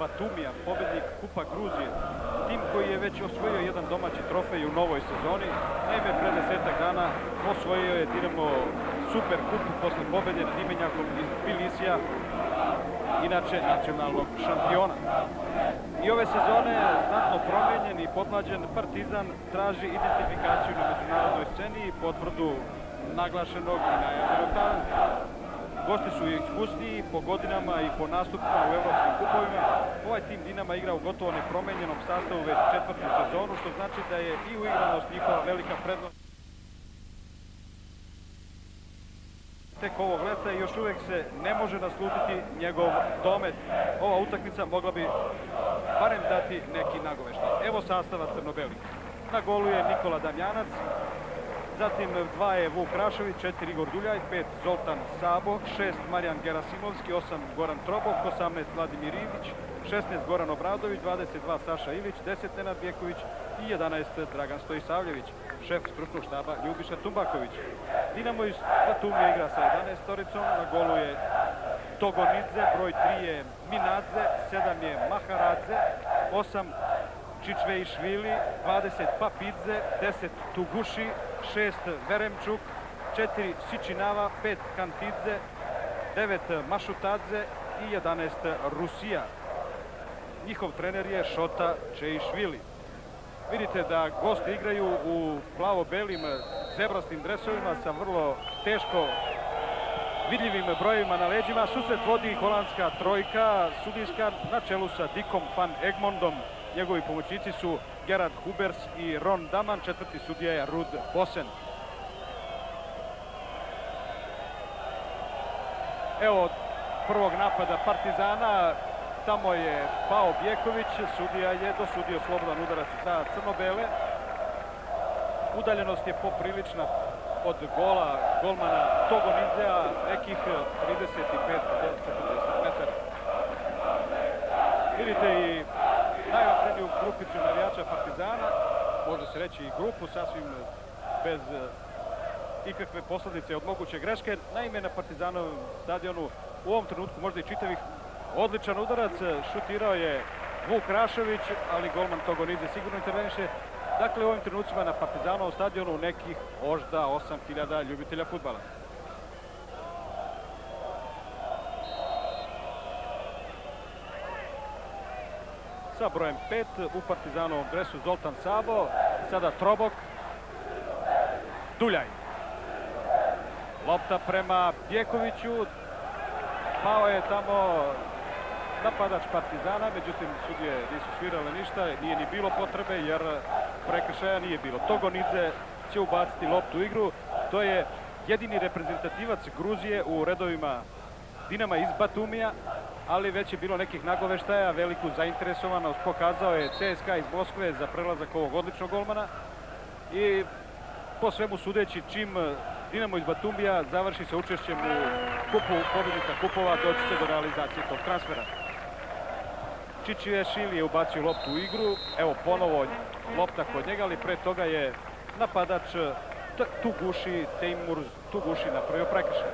Batumija, pobednik Kupa Gruzije. Tim koji je već osvojio jedan domaći trofej u novoj sezoni. Naime, pre desetak dana osvojio je Dinamo Super Kupu posle pobede nad imenjakom iz Bilisija, inače nacionalnog šampiona. I ove sezone znatno promenjen i podmlađen Partizan traži identifikaciju na međunarodnoj sceni i potvrdu naglašenog i najavljenog talenta. Gosti su iskusniji po godinama i po nastupima u evropskim kupovima. Ovaj tim Dinama igra u gotovo nepromenjenom sastavu već četvrtu sezonu, što znači da je i uigranost njihova velika prednost. tek ovog leta još uvek se ne može naslutiti njegov domet. Ova utakmica mogla bi barem dati neki nagoveštaj. Evo sastava Crnobeli. Na golu je Nikola Damjanac, zatim dva je Vuk Rašević, četiri Igor Duljaj, pet Zoltan Sabo, šest Marijan Gerasimovski, osam Goran Trobok, 18 Vladimir Ivić, 16 Goran Obradović, 22 Saša Ilić, 10 Nenad Vjeković i 11 Dragan Stojisavljević, šef stručnog štaba Ljubiša Tumbaković. Dinamo iz Batumija igra sa 11 storicom, na golu je Togonidze, broj 3 je Minadze, 7 je Maharadze, 8 Čičveišvili, 20 Papidze, 10 Tuguši, 6 Veremčuk, 4 Sičinava, 5 Kantidze, 9 Mašutadze i 11 Rusija. Njihov trener je Šota Čeišvili. Vidite da gosti igraju u plavo-belim zebrastim dresovima sa vrlo teško vidljivim brojevima na leđima. Susret vodi holandska trojka, sudijska na čelu sa Dikom van Egmondom. Njegovi pomoćnici su Gerard Hubers i Ron Daman, četvrti sudija je Rud Bosen. Evo prvog napada Partizana, tamo je pao Bjeković, sudija je dosudio slobodan udarac za Crnobele. Udaljenost je poprilična od gola golmana Togonizea, nekih 35-40 metara. Vidite i najopredniju grupicu navijača Partizana, može se reći i grupu, sasvim bez ikakve posledice od moguće greške. Naime, na Partizanovom stadionu u ovom trenutku možda i čitavih odličan udarac. Šutirao je Vuk Rašović, ali golman Togonidze sigurno interveniše. Dakle, u ovim trenucima na Partizanovom stadionu nekih možda 8000 ljubitelja futbala. Sa brojem 5 u Partizanovom dresu Zoltan Sabo, sada Trobok, Duljaj. Lopta prema Bjekoviću, pao je tamo napadač Partizana, međutim sudije nisu svirale ništa, nije ni bilo potrebe jer prekršaja nije bilo. Togonidze će ubaciti loptu u igru, to je jedini reprezentativac Gruzije u redovima Dinama iz Batumija, ali već je bilo nekih nagoveštaja, veliku zainteresovanost pokazao je CSKA iz Moskve za prelazak ovog odličnog golmana i po svemu sudeći čim Dinamo iz Batumija završi se učešćem u kupu pobjednika kupova, doći će do realizacije tog transfera. Čičiješili je ubacio loptu u igru, evo ponovo lopta kod njega, ali pre toga je napadač Tuguši, Teimur Tuguši napravio prekršaj.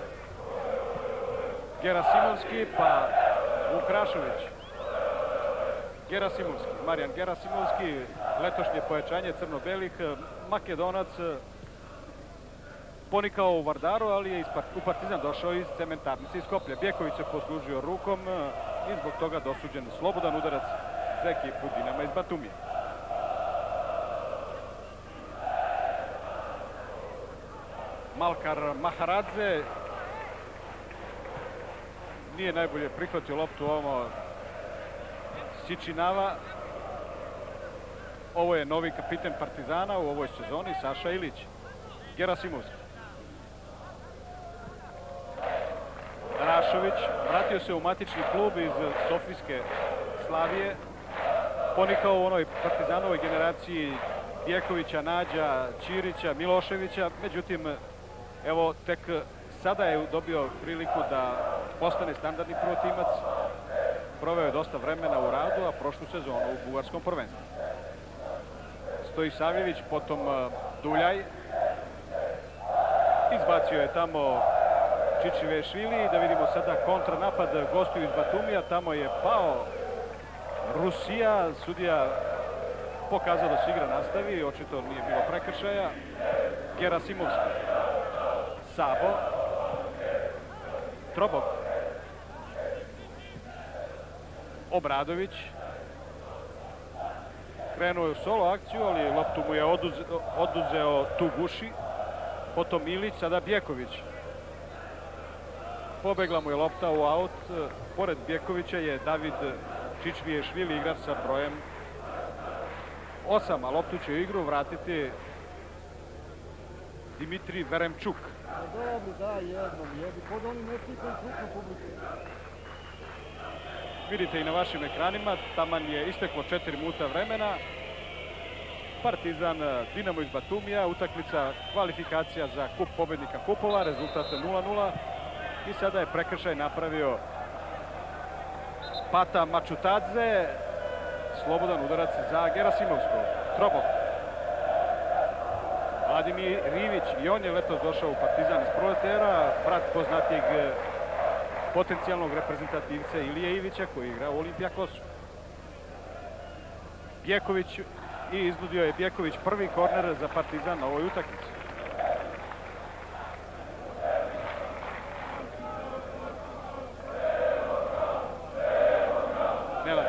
Gerasimovski, pa Vukrašović. Gerasimovski, Marijan Gerasimovski, letošnje pojačanje crno-belih, Makedonac, ponikao u Vardaru, ali je u Partizan došao iz cementarnice iz Koplja. Bjeković poslužio rukom i zbog toga dosuđen slobodan udarac za ekipu Dinama iz Batumije. Malkar Maharadze nije najbolje prihvatio loptu ovamo Sičinava. Ovo je novi kapiten Partizana u ovoj sezoni, Saša Ilić. Gerasimovski. Rašović vratio se u matični klub iz Sofijske Slavije. Ponikao u onoj partizanovoj generaciji Djekovića, Nađa, Ćirića, Miloševića. Međutim, evo, tek sada je dobio priliku da postane standardni protimac. Proveo je dosta vremena u radu, a prošlu sezonu u bugarskom prvenstvu. Stoji Savljević, potom Duljaj. Izbacio je tamo Čičivešvili. Da vidimo sada kontranapad gostiju iz Batumija. Tamo je pao Rusija, sudija pokazao da se igra nastavi, očito nije bilo prekršaja. Gerasimovski, Sabo, Trobog, Obradović, krenuo je u solo akciju, ali loptu mu je oduzeo, oduzeo Tuguši, potom Ilić, sada Bjeković. Pobegla mu je lopta u aut, pored Bjekovića je David Čičviješvili, igrač sa brojem 8, a loptu će u igru vratiti Dimitri Veremčuk. Jednom publiku. Vidite i na vašim ekranima, taman je isteklo 4 minuta vremena. Partizan Dinamo iz Batumija, utakmica kvalifikacija za kup pobednika kupova, rezultat 0-0. I sada je prekršaj napravio Pata Mačutadze, slobodan udarac za Gerasimovskog. Trobok. Vladimir Rivić i on je letos došao u Partizan iz Proletera, brat poznatijeg potencijalnog reprezentativca Ilije Ivića koji igra u Olimpijakosu. Bjeković i iznudio je Bjeković prvi korner za Partizan na ovoj utakmici.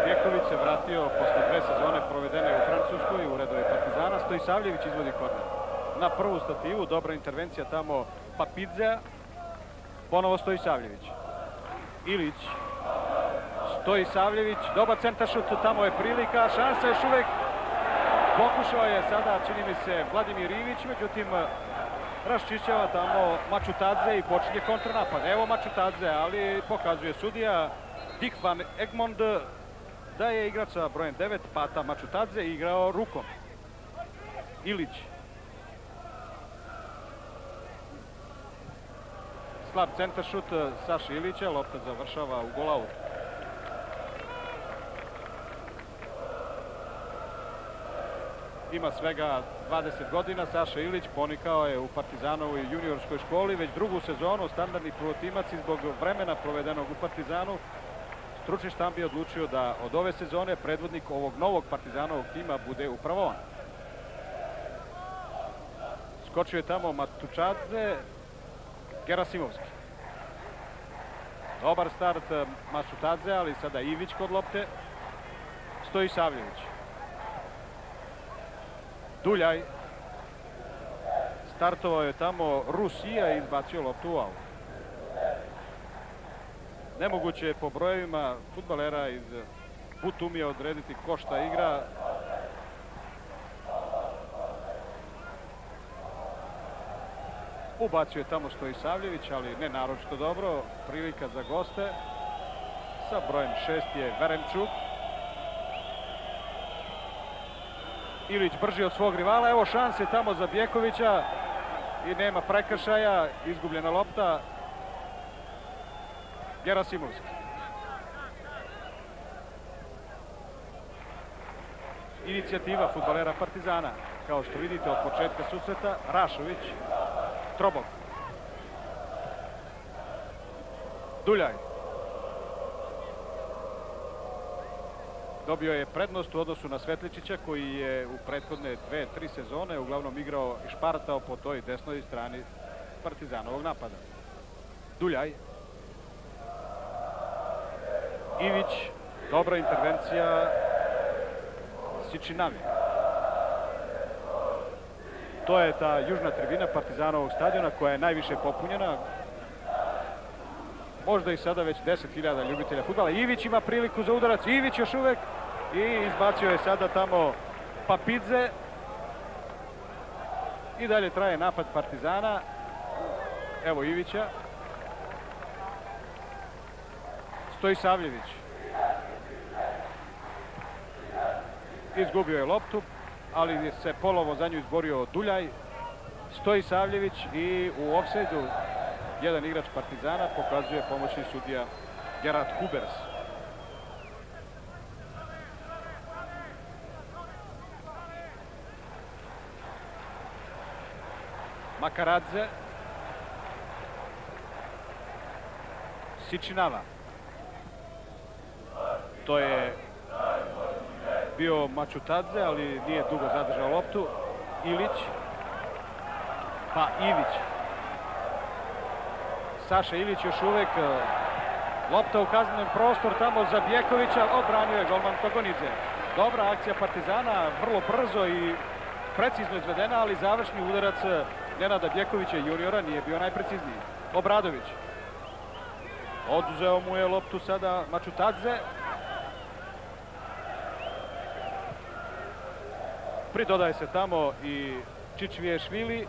Bjeković se vratio posle dve sezone provedene u Francuskoj u redove Partizana. Stojisavljević izvodi korner. Na prvu stativu, dobra intervencija tamo Papidzea. Ponovo Stojisavljević. Ilić. Stoji Savljević, dobar centaršut, tamo je prilika, šansa još uvek. Pokušao je sada, čini mi se, Vladimir Ivić, međutim, raščišćava tamo Mačutadze i počinje kontranapad. Evo Mačutadze, ali pokazuje sudija Dick van Egmond da je igrač sa brojem 9, Pata Mačutadze, igrao rukom. Ilić. Slab centaršut Saša Ilića, lopta završava u golaut. Ima svega 20 godina, Saša Ilić ponikao je u Partizanovoj juniorskoj školi, već drugu sezonu standardni prvotimac i zbog vremena provedenog u Partizanu stručni štamp je odlučio da od ove sezone predvodnik ovog novog Partizanovog tima bude upravo on. Skočio je tamo Matučadze, Gerasimovski. Dobar start Mačutadze, ali sada Ivić kod lopte. Stoji Savljević. Duljaj. Startovao je tamo Rusija i izbacio loptu u. Nemoguće je po brojevima futbalera iz Butumija odrediti ko šta igra. Ubacio je tamo Stoji Savljević, ali ne naročito dobro. Prilika za goste. Sa brojem šest je Veremčuk. Ilić brži od svog rivala. Evo šanse tamo za Bjekovića. I nema prekršaja. Izgubljena lopta. Gerasimovski. Inicijativa futbolera Partizana. Kao što vidite od početka susreta, Rašović, Trobog. Duljaj. Dobio je prednost u odnosu na Svetličića koji je u prethodne dve, tri sezone uglavnom igrao i špartao po toj desnoj strani Partizanovog napada. Duljaj. Ivić, dobra intervencija Sičinavi. To je ta južna tribina Partizanovog stadiona koja je najviše popunjena. Možda i sada već 10.000 ljubitelja futbala. Ivić ima priliku za udarac. Ivić još uvek. I izbacio je sada tamo Papidze. I dalje traje napad Partizana. Evo Ivića. Stoji Savljević. Izgubio je loptu, ali se polovo za nju izborio Duljaj. Stoji Savljević i u offside jedan igrač Partizana pokazuje pomoćni sudija Gerard Hubers. Makaradze. Sičinava. To je bio Mačutadze, ali nije dugo zadržao loptu. Ilić. Pa Ivić. Saša Ilić još uvek e, lopta u kaznenom prostor tamo za Bjekovića, odbranio je golman Togonidze. Dobra akcija Partizana, vrlo brzo i precizno izvedena, ali završni udarac e, Nenada Bjekovića juniora nije bio najprecizniji. Obradović. Oduzeo mu je loptu sada Mačutadze. Pridodaje se tamo i Čičviješvili,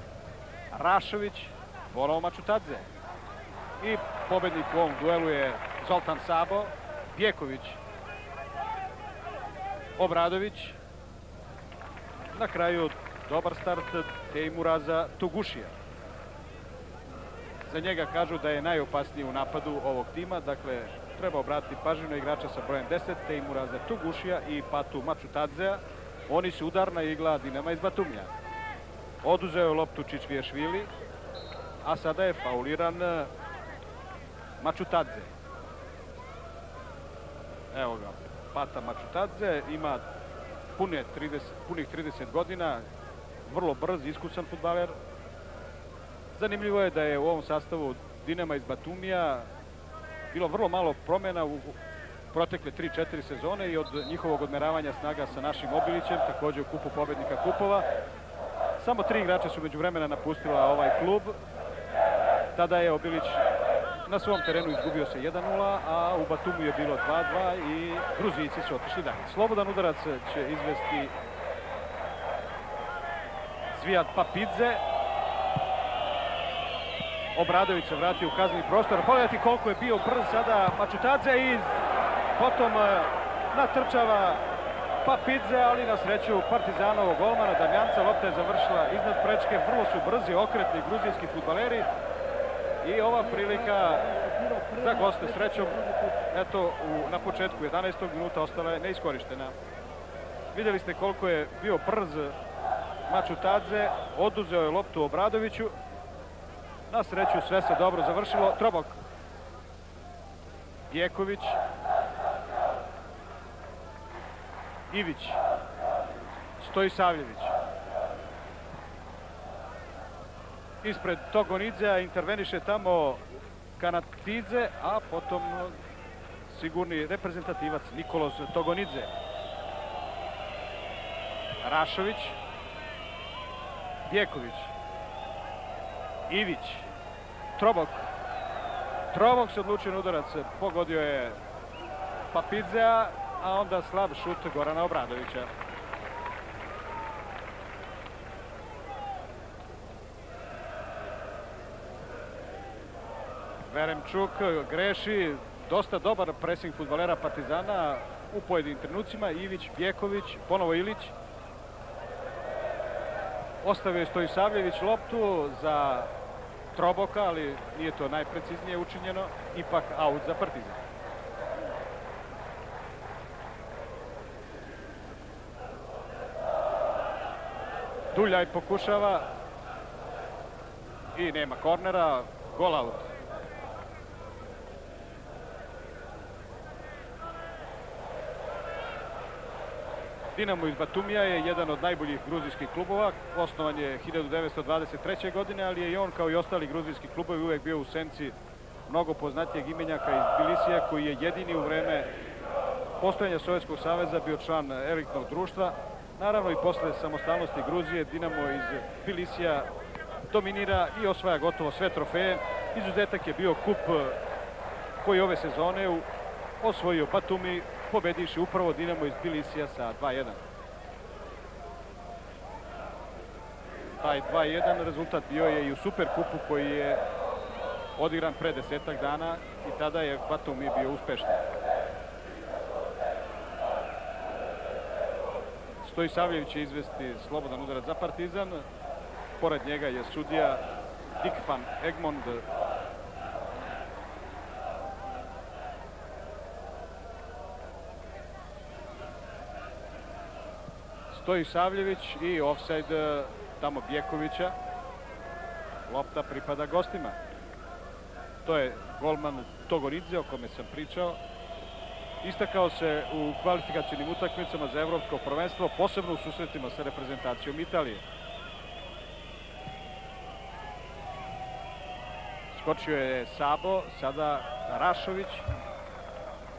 Rašović, volao Mačutadze. I pobednik u ovom duelu je Zoltan Sabo, Bjeković, Obradović. Na kraju dobar start Tejmuraza Tugušija. Za njega kažu da je najopasniji u napadu ovog tima, dakle treba obratiti pažnju na igrača sa brojem 10, Tejmuraza Tugušija i Patu Mačutadzea. Oni su udarna igla Dinama iz Batumlja. Oduzeo je loptu a sada je fauliran eh, Mačutadze. Evo ga, Pata Mačutadze ima pune 30, punih 30 godina, vrlo brz, iskusan futbaler. Zanimljivo je da je u ovom sastavu Dinama iz Batumija bilo vrlo malo promjena u protekle 3-4 sezone i od njihovog odmeravanja snaga sa našim Obilićem, također u kupu pobednika kupova. Samo tri igrača su među vremena napustila ovaj klub. Tada je Obilić na svom terenu izgubio se 1-0, a u Batumu je bilo 2-2 i Gruzijici su otišli dalje. Slobodan udarac će izvesti Zvijat Papidze. Obradović se vratio u kazni prostor. Pogledajte koliko je bio brz sada Mačutadze i potom e, natrčava Papidze, ali na sreću Partizanovog golmana Damjanca. Lopta je završila iznad prečke. Vrlo su brzi, okretni gruzijski futbaleri. I ova prilika za goste srećom, eto, u, na početku 11. minuta ostala je neiskorištena. Vidjeli ste koliko je bio brz Mačutadze, oduzeo je loptu Obradoviću. Na sreću sve se dobro završilo. Trobok. Jeković. Ivić. Stojisavljević. Ispred Togonidzea interveniše tamo Kanatidze, a potom sigurni reprezentativac Nikolos Togonidze. Rašović. Bjeković. Ivić. Trobok. Trobok se odlučio na udarac. Pogodio je Papidzea, a onda slab šut Gorana Obradovića. Veremčuk greši, dosta dobar presing futbolera Partizana u pojedinim trenucima. Ivić, Bjeković, ponovo Ilić. Ostavio je Stojisavljević loptu za Troboka, ali nije to najpreciznije učinjeno. Ipak aut za Partizan. Duljaj pokušava i nema kornera, gol out. Dinamo iz Batumija je jedan od najboljih gruzijskih klubova. Osnovan je 1923. godine, ali je i on kao i ostali gruzijski klubovi uvek bio u senci mnogo poznatijeg imenjaka iz Tbilisija koji je jedini u vreme postojanja Sovjetskog saveza bio član elitnog društva. Naravno i posle samostalnosti Gruzije Dinamo iz Tbilisija dominira i osvaja gotovo sve trofeje. Izuzetak je bio kup koji ove sezone osvojio Batumi pobediši upravo Dinamo iz Tbilisija sa 2-1. Taj 2-1 rezultat bio je i u Superkupu koji je odigran pre desetak dana i tada je Batumi bio uspešan. Stoji Savljević će izvesti slobodan udarac za Partizan. Pored njega je sudija Dick van Egmond Stoji Savljević i offside tamo Bjekovića. Lopta pripada gostima. To je golman Togoridze o kome sam pričao. Istakao se u kvalifikacijnim utakmicama za evropsko prvenstvo, posebno u susretima sa reprezentacijom Italije. Skočio je Sabo, sada Rašović,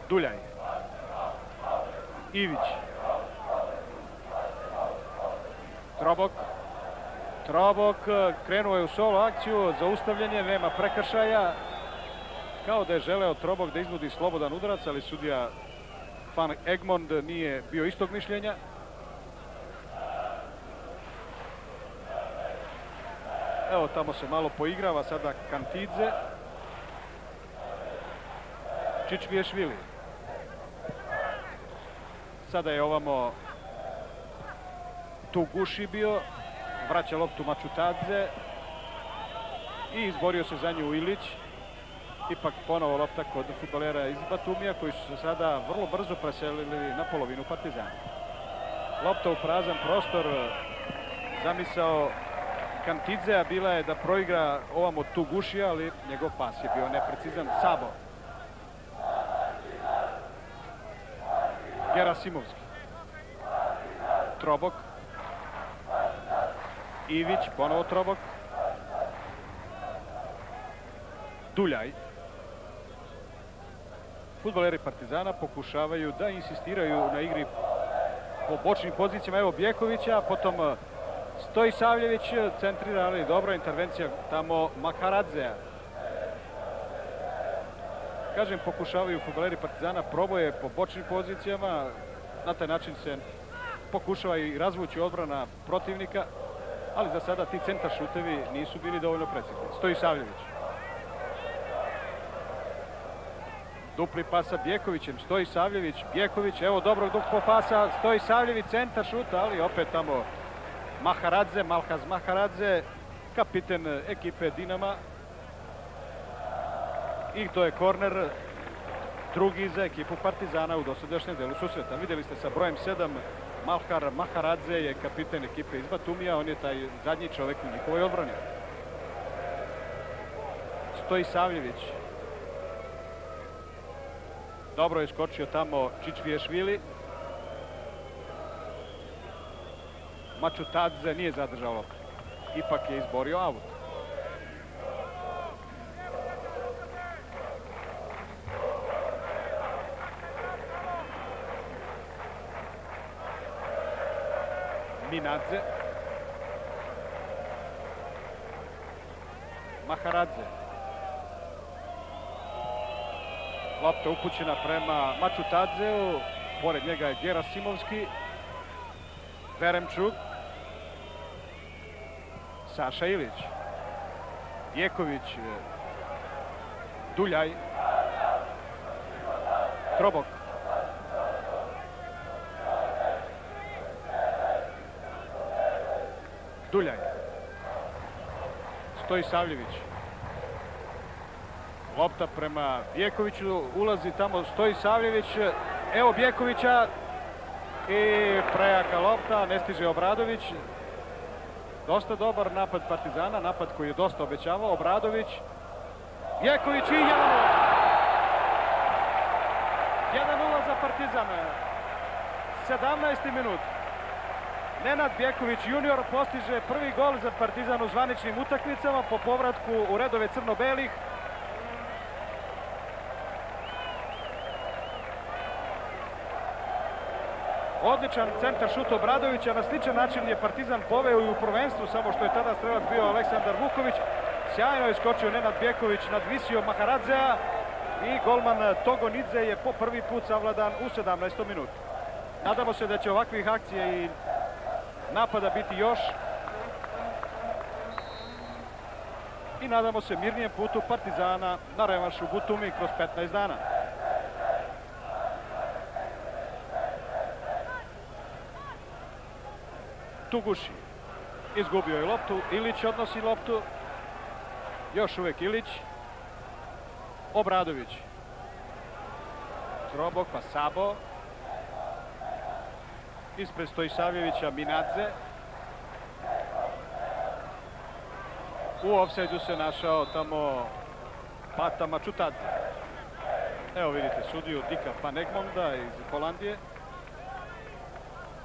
Duljaj, Ivić, Trobok, Trobok krenuo je u solo akciju, zaustavljanje, nema prekršaja, kao da je želeo Trobok da izvodi slobodan udarac, ali sudija Van Egmond nije bio istog mišljenja. Evo tamo se malo poigrava sada Kantidze. Čičviješvili. Sada je ovamo tu Guši bio, vraća loptu Mačutadze i izborio se za nju Ilić. Ipak ponovo lopta kod futbolera iz Batumija koji su se sada vrlo brzo preselili na polovinu Partizana. Lopta u prazan prostor, zamisao Kantidzea bila je da proigra ovamo tu Gušija, ali njegov pas je bio neprecizan. Sabo. Gerasimovski. Trobok. Ivić, ponovo Trobok. Duljaj. Futboleri Partizana pokušavaju da insistiraju na igri po bočnim pozicijama. Evo Bjekovića, potom e, Stoji Savljević, centrira, ali intervencija tamo Makaradzea. Kažem, pokušavaju futboleri Partizana, proboje po bočnim pozicijama, na taj način se pokušava i razvući odbrana protivnika, ali za sada ti centar šutevi nisu bili dovoljno precizni. Stoji Savljević. Dupli pas sa Bjekovićem, stoji Savljević, Bjeković, evo dobrog duplog pasa, stoji Savljević, centar šuta, ali opet tamo Maharadze, Malhaz Maharadze, kapiten ekipe Dinama. I to je korner drugi za ekipu Partizana u dosadašnjem delu susreta. Vidjeli ste sa brojem 7, Malhar Maharadze je kapiten ekipe iz Batumija, on je taj zadnji čovjek u njihovoj odbrani. Stoji Savljević. Dobro je skočio tamo Čičviješvili. Mačutadze nije zadržao loptu. Ipak je izborio aut. Minadze. Maharadze. Lopta upućena prema Mačutadzeu. Pored njega je Gerasimovski. Veremčuk. Saša Ilić. Jeković. Duljaj. Trobok. Duljaj. Stoji Savljević. Lopta prema Bjekoviću, ulazi tamo, stoji Savljević. Evo Bjekovića i prejaka lopta, ne stiže Obradović. Dosta dobar napad Partizana, napad koji je dosta obećavao. Obradović, Bjeković i 1-0. 1-0 za Partizan. 17. minut. Nenad Bjeković junior postiže prvi gol za Partizan u zvaničnim utakmicama po povratku u redove crno-belih. Odličan centar šut Obradovića, na sličan način je Partizan poveo i u prvenstvu, samo što je tada strelac bio Aleksandar Vuković. Sjajno je skočio Nenad Bjeković, nadvisio Maharadzea i golman Togonidze je po prvi put savladan u 17. minutu. Nadamo se da će ovakvih akcija i napada biti još. I nadamo se mirnijem putu Partizana na revanšu Butumi kroz 15 dana. Tuguši. Izgubio je loptu. Ilić odnosi loptu. Još uvek Ilić. Obradović. Trobok pa Sabo. Ispred Stojsavljevića Minadze. U ofsajdu se našao tamo Pata Mačutadze. Evo vidite sudiju Dika Van Egmonda iz Holandije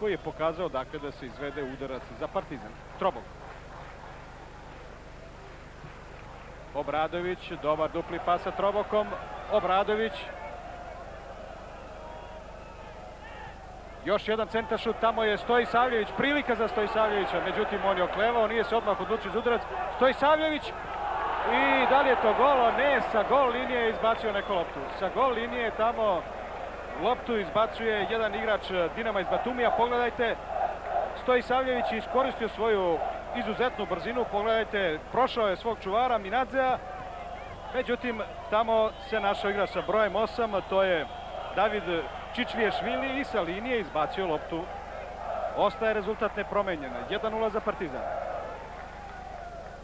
koji je pokazao dakle da se izvede udarac za Partizan. Trobog. Obradović, dobar dupli pas sa Trobokom. Obradović. Još jedan centaršut, tamo je Stoji Savljević, prilika za Stoji Savljevića, međutim on je oklevao, nije se odmah odlučio za udarac. Stoji Savljević, i da li je to gol? Ne, sa gol linije je izbacio neko loptu. Sa gol linije tamo loptu izbacuje jedan igrač Dinama iz Batumija. Pogledajte, Stoji Savljević iskoristio svoju izuzetnu brzinu. Pogledajte, prošao je svog čuvara Minadzea. Međutim, tamo se našao igrač sa brojem 8, to je David Čičviješvili i sa linije izbacio loptu. Ostaje rezultat nepromenjen. 1-0 za Partizan.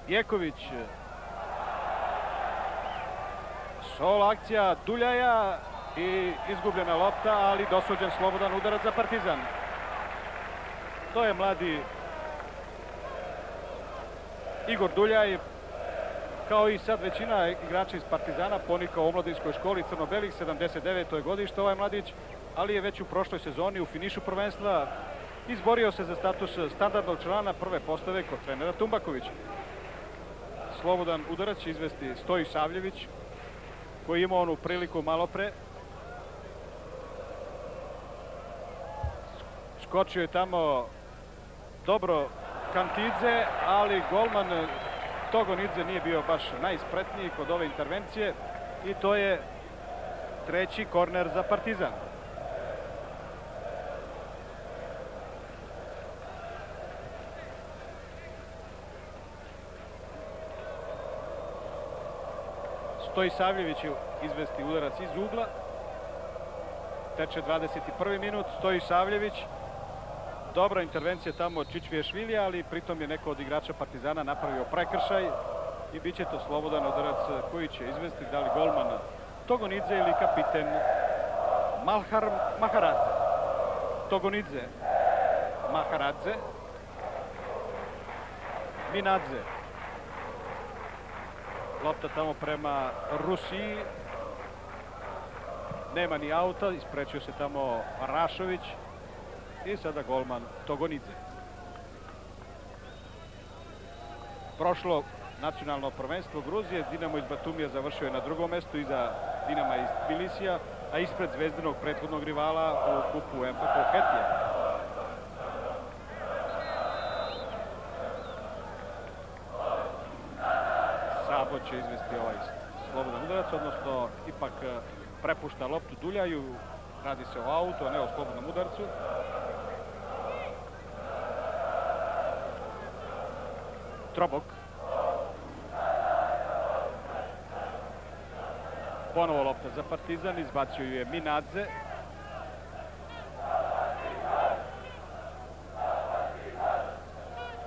Jeković Sol akcija Duljaja i izgubljena lopta, ali dosuđen slobodan udarac za Partizan. To je mladi Igor Duljaj, kao i sad većina igrača iz Partizana, ponikao u omladinskoj školi Crnobelih, 79. godište ovaj mladić, ali je već u prošloj sezoni u finišu prvenstva izborio se za status standardnog člana prve postave kod trenera Tumbakovića. Slobodan udarac će izvesti Stoji Savljević, koji imao onu priliku malo pre. Skočio je tamo dobro Kantidze, ali golman Togonidze nije bio baš najspretniji kod ove intervencije i to je treći korner za Partizan. Stoji Savljević izvesti udarac iz ugla. Teče 21. minut, stoji Savljević. Dobra intervencija tamo od Čičviješvilija, ali pritom je neko od igrača Partizana napravio prekršaj i bit će to slobodan udarac koji će izvesti da li golman Togonidze ili kapiten Malhar Maharadze. Togonidze, Maharadze, Minadze. Lopta tamo prema Rusiji. Nema ni auta, isprečio se tamo Rašović. I sada golman Togonidze. Prošlo nacionalno prvenstvo Gruzije. Dinamo iz Batumija završio je na drugom mestu iza Dinama iz Tbilisija, a ispred zvezdinog prethodnog rivala u kupu MPP Hetija. Sabo će izvesti ovaj slobodan udarac, odnosno ipak prepušta loptu Duljaju. Radi se o autu, a ne o slobodnom udarcu. Trobok. Ponovo lopta za Partizan, izbacio ju je Minadze.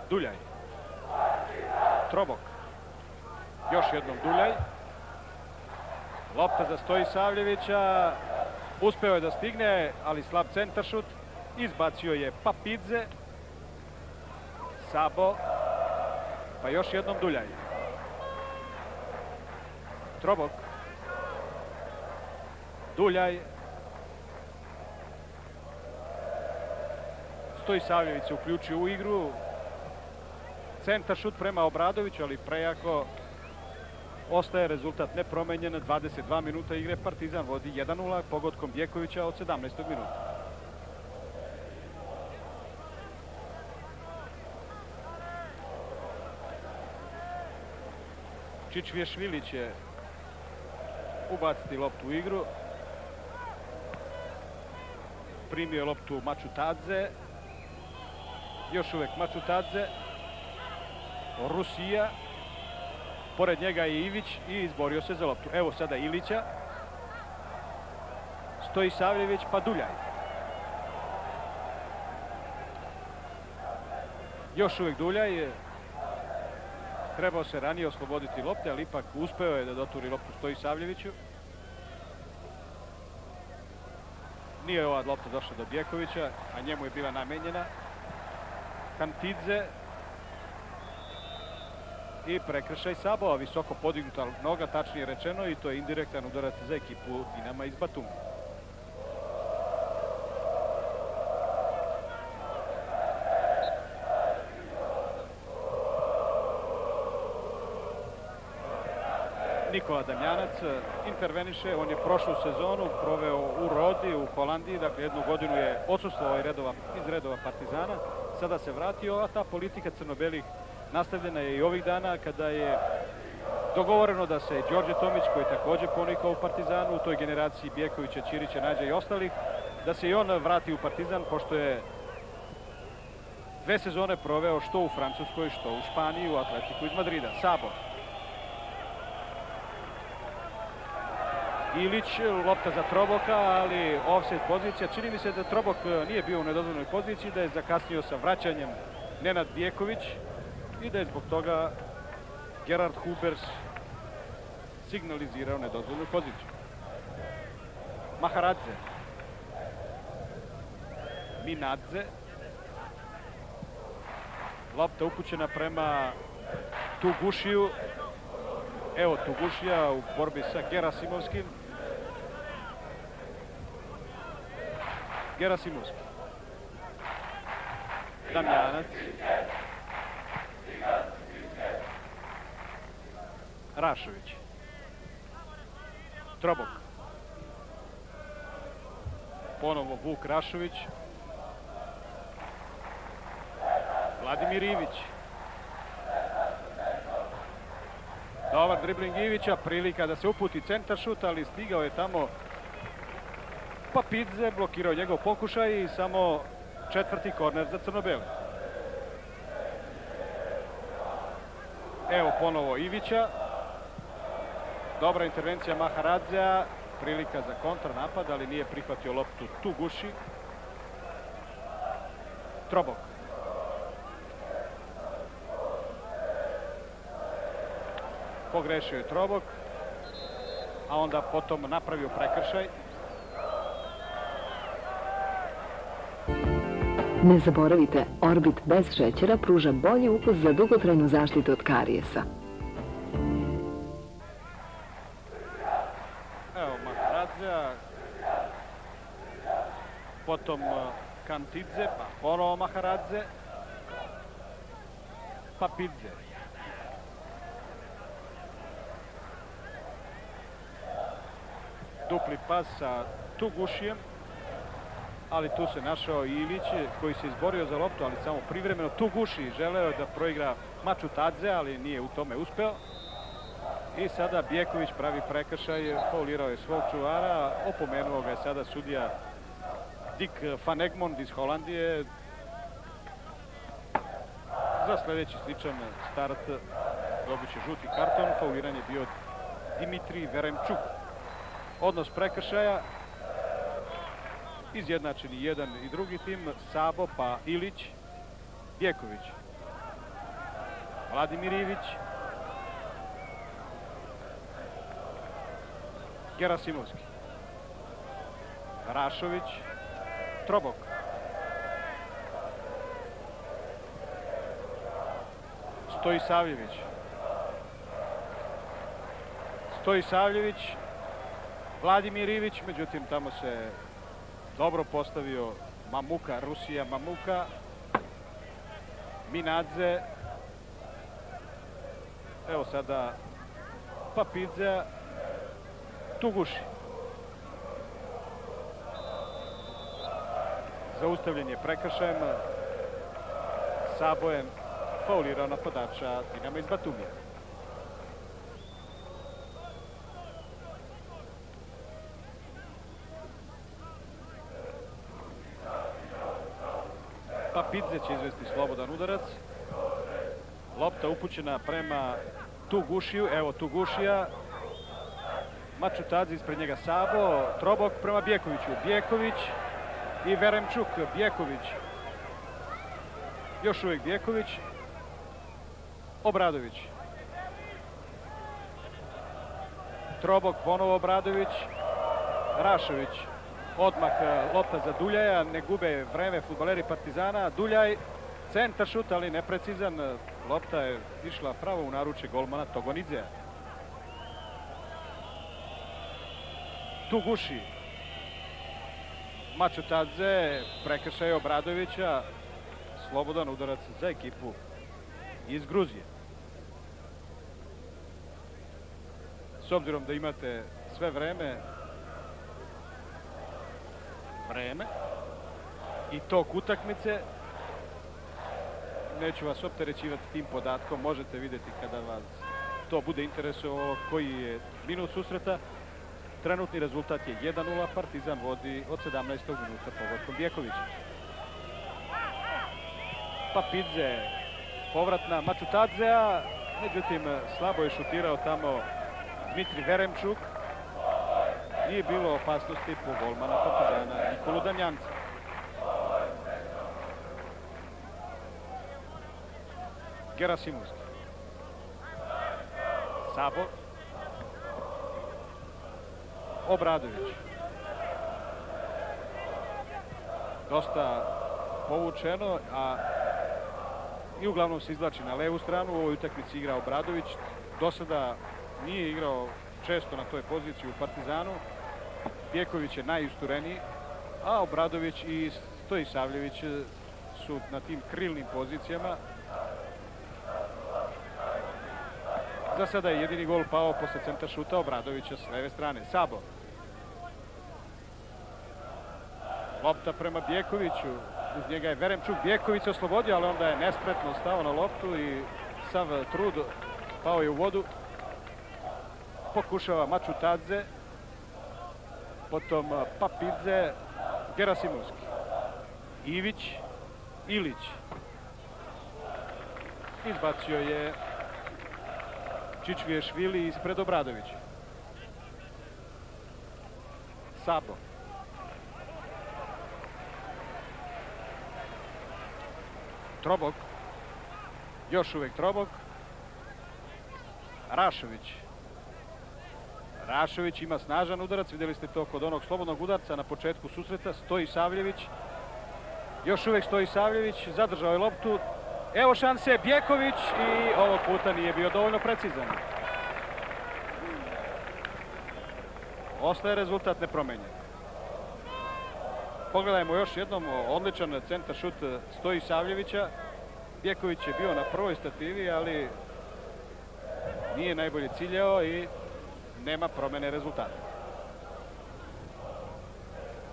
Duljaj. Trobok. Još jednom Duljaj. Lopta za Stoji Savljevića. Uspeo je da stigne, ali slab centaršut. Izbacio je Papidze. Sabo. Pa još jednom Duljaj. Trobok. Duljaj. Stoji Savljević se uključio u igru. Centar šut prema Obradoviću, ali prejako ostaje rezultat nepromenjen. 22 minuta igre Partizan vodi 1-0 pogodkom Bjekovića od 17. minuta. Čičvješvili će ubaciti loptu u igru. Primio je loptu Mačutadze. Još uvek Mačutadze. Rusija. Pored njega je Ivić i izborio se za loptu. Evo sada Ilića. Stoji Savljević pa Duljaj. Još uvek Duljaj. Trebao se ranije osloboditi lopte, ali ipak uspeo je da doturi loptu Stoji Savljeviću. Nije ova lopta došla do Bjekovića, a njemu je bila namenjena. Kantidze I prekršaj Sabova, visoko podignuta noga, tačnije rečeno, i to je indirektan udarac za ekipu Dinama iz Batuma. Nikola Damjanac e, interveniše, on je prošlu sezonu proveo u Rodi, u Holandiji, dakle jednu godinu je odsustvovao iz redova Partizana, sada se vratio, a ta politika crnobelih nastavljena je i ovih dana kada je dogovoreno da se Đorđe Tomić, koji je također ponikao u Partizanu, u toj generaciji Bjekovića, Ćirića, Nađa i ostalih, da se i on vrati u Partizan, pošto je dve sezone proveo što u Francuskoj, što u Španiji, u Atletiku iz Madrida. Sabo. Ilić, lopta za Troboka, ali offset pozicija. Čini mi se da Trobok nije bio u nedozvoljnoj poziciji, da je zakasnio sa vraćanjem Nenad Bijeković i da je zbog toga Gerard Hubers signalizirao nedozvoljnu poziciju. Maharadze. Minadze. Lopta upućena prema Tugušiju. Evo Tugušija u borbi sa Gerasimovskim. Gerasimovski. Damjanac. Rašović. Trobok. Ponovo Vuk Rašović. Vladimir Ivić. Dobar dribling Ivića, prilika da se uputi centar šut, ali stigao je tamo Papidze, blokirao njegov pokušaj i samo četvrti korner za Crnobele. Evo ponovo Ivića. Dobra intervencija Maharadzea. Prilika za kontranapad, ali nije prihvatio loptu tu guši. Trobok. Pogrešio je Trobok. A onda potom napravio prekršaj. Ne zaboravite, Orbit bez šećera pruža bolji ukus za dugotrajnu zaštitu od karijesa. Evo Maharadzea, potom eh, Kantidze, pa ponovo Maharadze, pa Pidze. Dupli pas sa Tugušijem ali tu se našao Ilić koji se izborio za loptu, ali samo privremeno. Tu guši, želeo da proigra Maču Tadze, ali nije u tome uspeo. I sada Bjeković pravi prekršaj, faulirao je svog čuvara, opomenuo ga je sada sudija Dick van Egmond iz Holandije. Za sljedeći sličan start dobit će žuti karton, fauliran je bio Dimitri Veremčuk. Odnos prekršaja, izjednačeni jedan i drugi tim, Sabo pa Ilić, Bjeković, Vladimir Ivić, Gerasimovski, Rašović, Trobok, Stoji Savljević, Stoji Savljević, Vladimir Ivić, međutim tamo se dobro postavio Mamuka, Rusija Mamuka. Minadze. Evo sada Papidze. Tuguši. Zaustavljen je prekršajem. Sabojen faulirao napadača Dinama iz Batumija. Pidze će izvesti slobodan udarac. Lopta upućena prema Tugušiju. Evo Tugušija. Mačutadzi ispred njega Sabo. Trobok prema Bjekoviću. Bjeković i Veremčuk. Bjeković. Još uvijek Bjeković. Obradović. Trobok, ponovo Obradović. Rašović. Odmah e, lopta za Duljaja, ne gube vreme futbaleri Partizana. Duljaj Centar šut, ali neprecizan. Lopta je išla pravo u naruče golmana Togonidzea. Tu guši. Mačutadze, prekršaj Obradovića. Slobodan udarac za ekipu iz Gruzije. S obzirom da imate sve vreme, vreme i tok utakmice, neću vas opterećivati tim podatkom, možete vidjeti kada vas to bude interesovalo koji je minut susreta. Trenutni rezultat je 1-0, Partizan vodi od 17. minuta pogodkom Bjekovića. Papidze, povratna Mačutadzea, međutim slabo je šutirao tamo Dmitri Veremčuk. Nije bilo opasnosti po golmana Partizana Nikolu Damjanca. Gerasimovski. Sabo. Obradović. Dosta povučeno, a i uglavnom se izvlači na levu stranu. U ovoj utakmici igra Obradović. Do sada nije igrao često na toj poziciji u Partizanu. Pjeković je najustureniji, a Obradović i Stoji Savljević su na tim krilnim pozicijama. Za sada je jedini gol pao posle centra šuta Obradovića s leve strane. Sabo. Lopta prema Bjekoviću. Uz njega je Veremčuk. Bjeković se oslobodio, ali onda je nespretno stao na loptu i sav trud pao je u vodu. Pokušava Mačutadze. Potom Papidze. Gerasimovski. Ivić. Ilić. Izbacio je Čičviješvili ispred Obradovića. Sabo. Trobog. Još uvijek Trobog. Rašović. Rašović ima snažan udarac. Vidjeli ste to kod onog slobodnog udarca na početku susreta. Stoji Savljević. Još uvijek stoji Savljević. Zadržao je loptu. Evo šanse Bjeković i ovog puta nije bio dovoljno precizan. Ostaje rezultat nepromenjen. Pogledajmo još jednom odličan centar šut Stoji Savljevića. Bjeković je bio na prvoj stativi, ali nije najbolje ciljao i nema promene rezultata.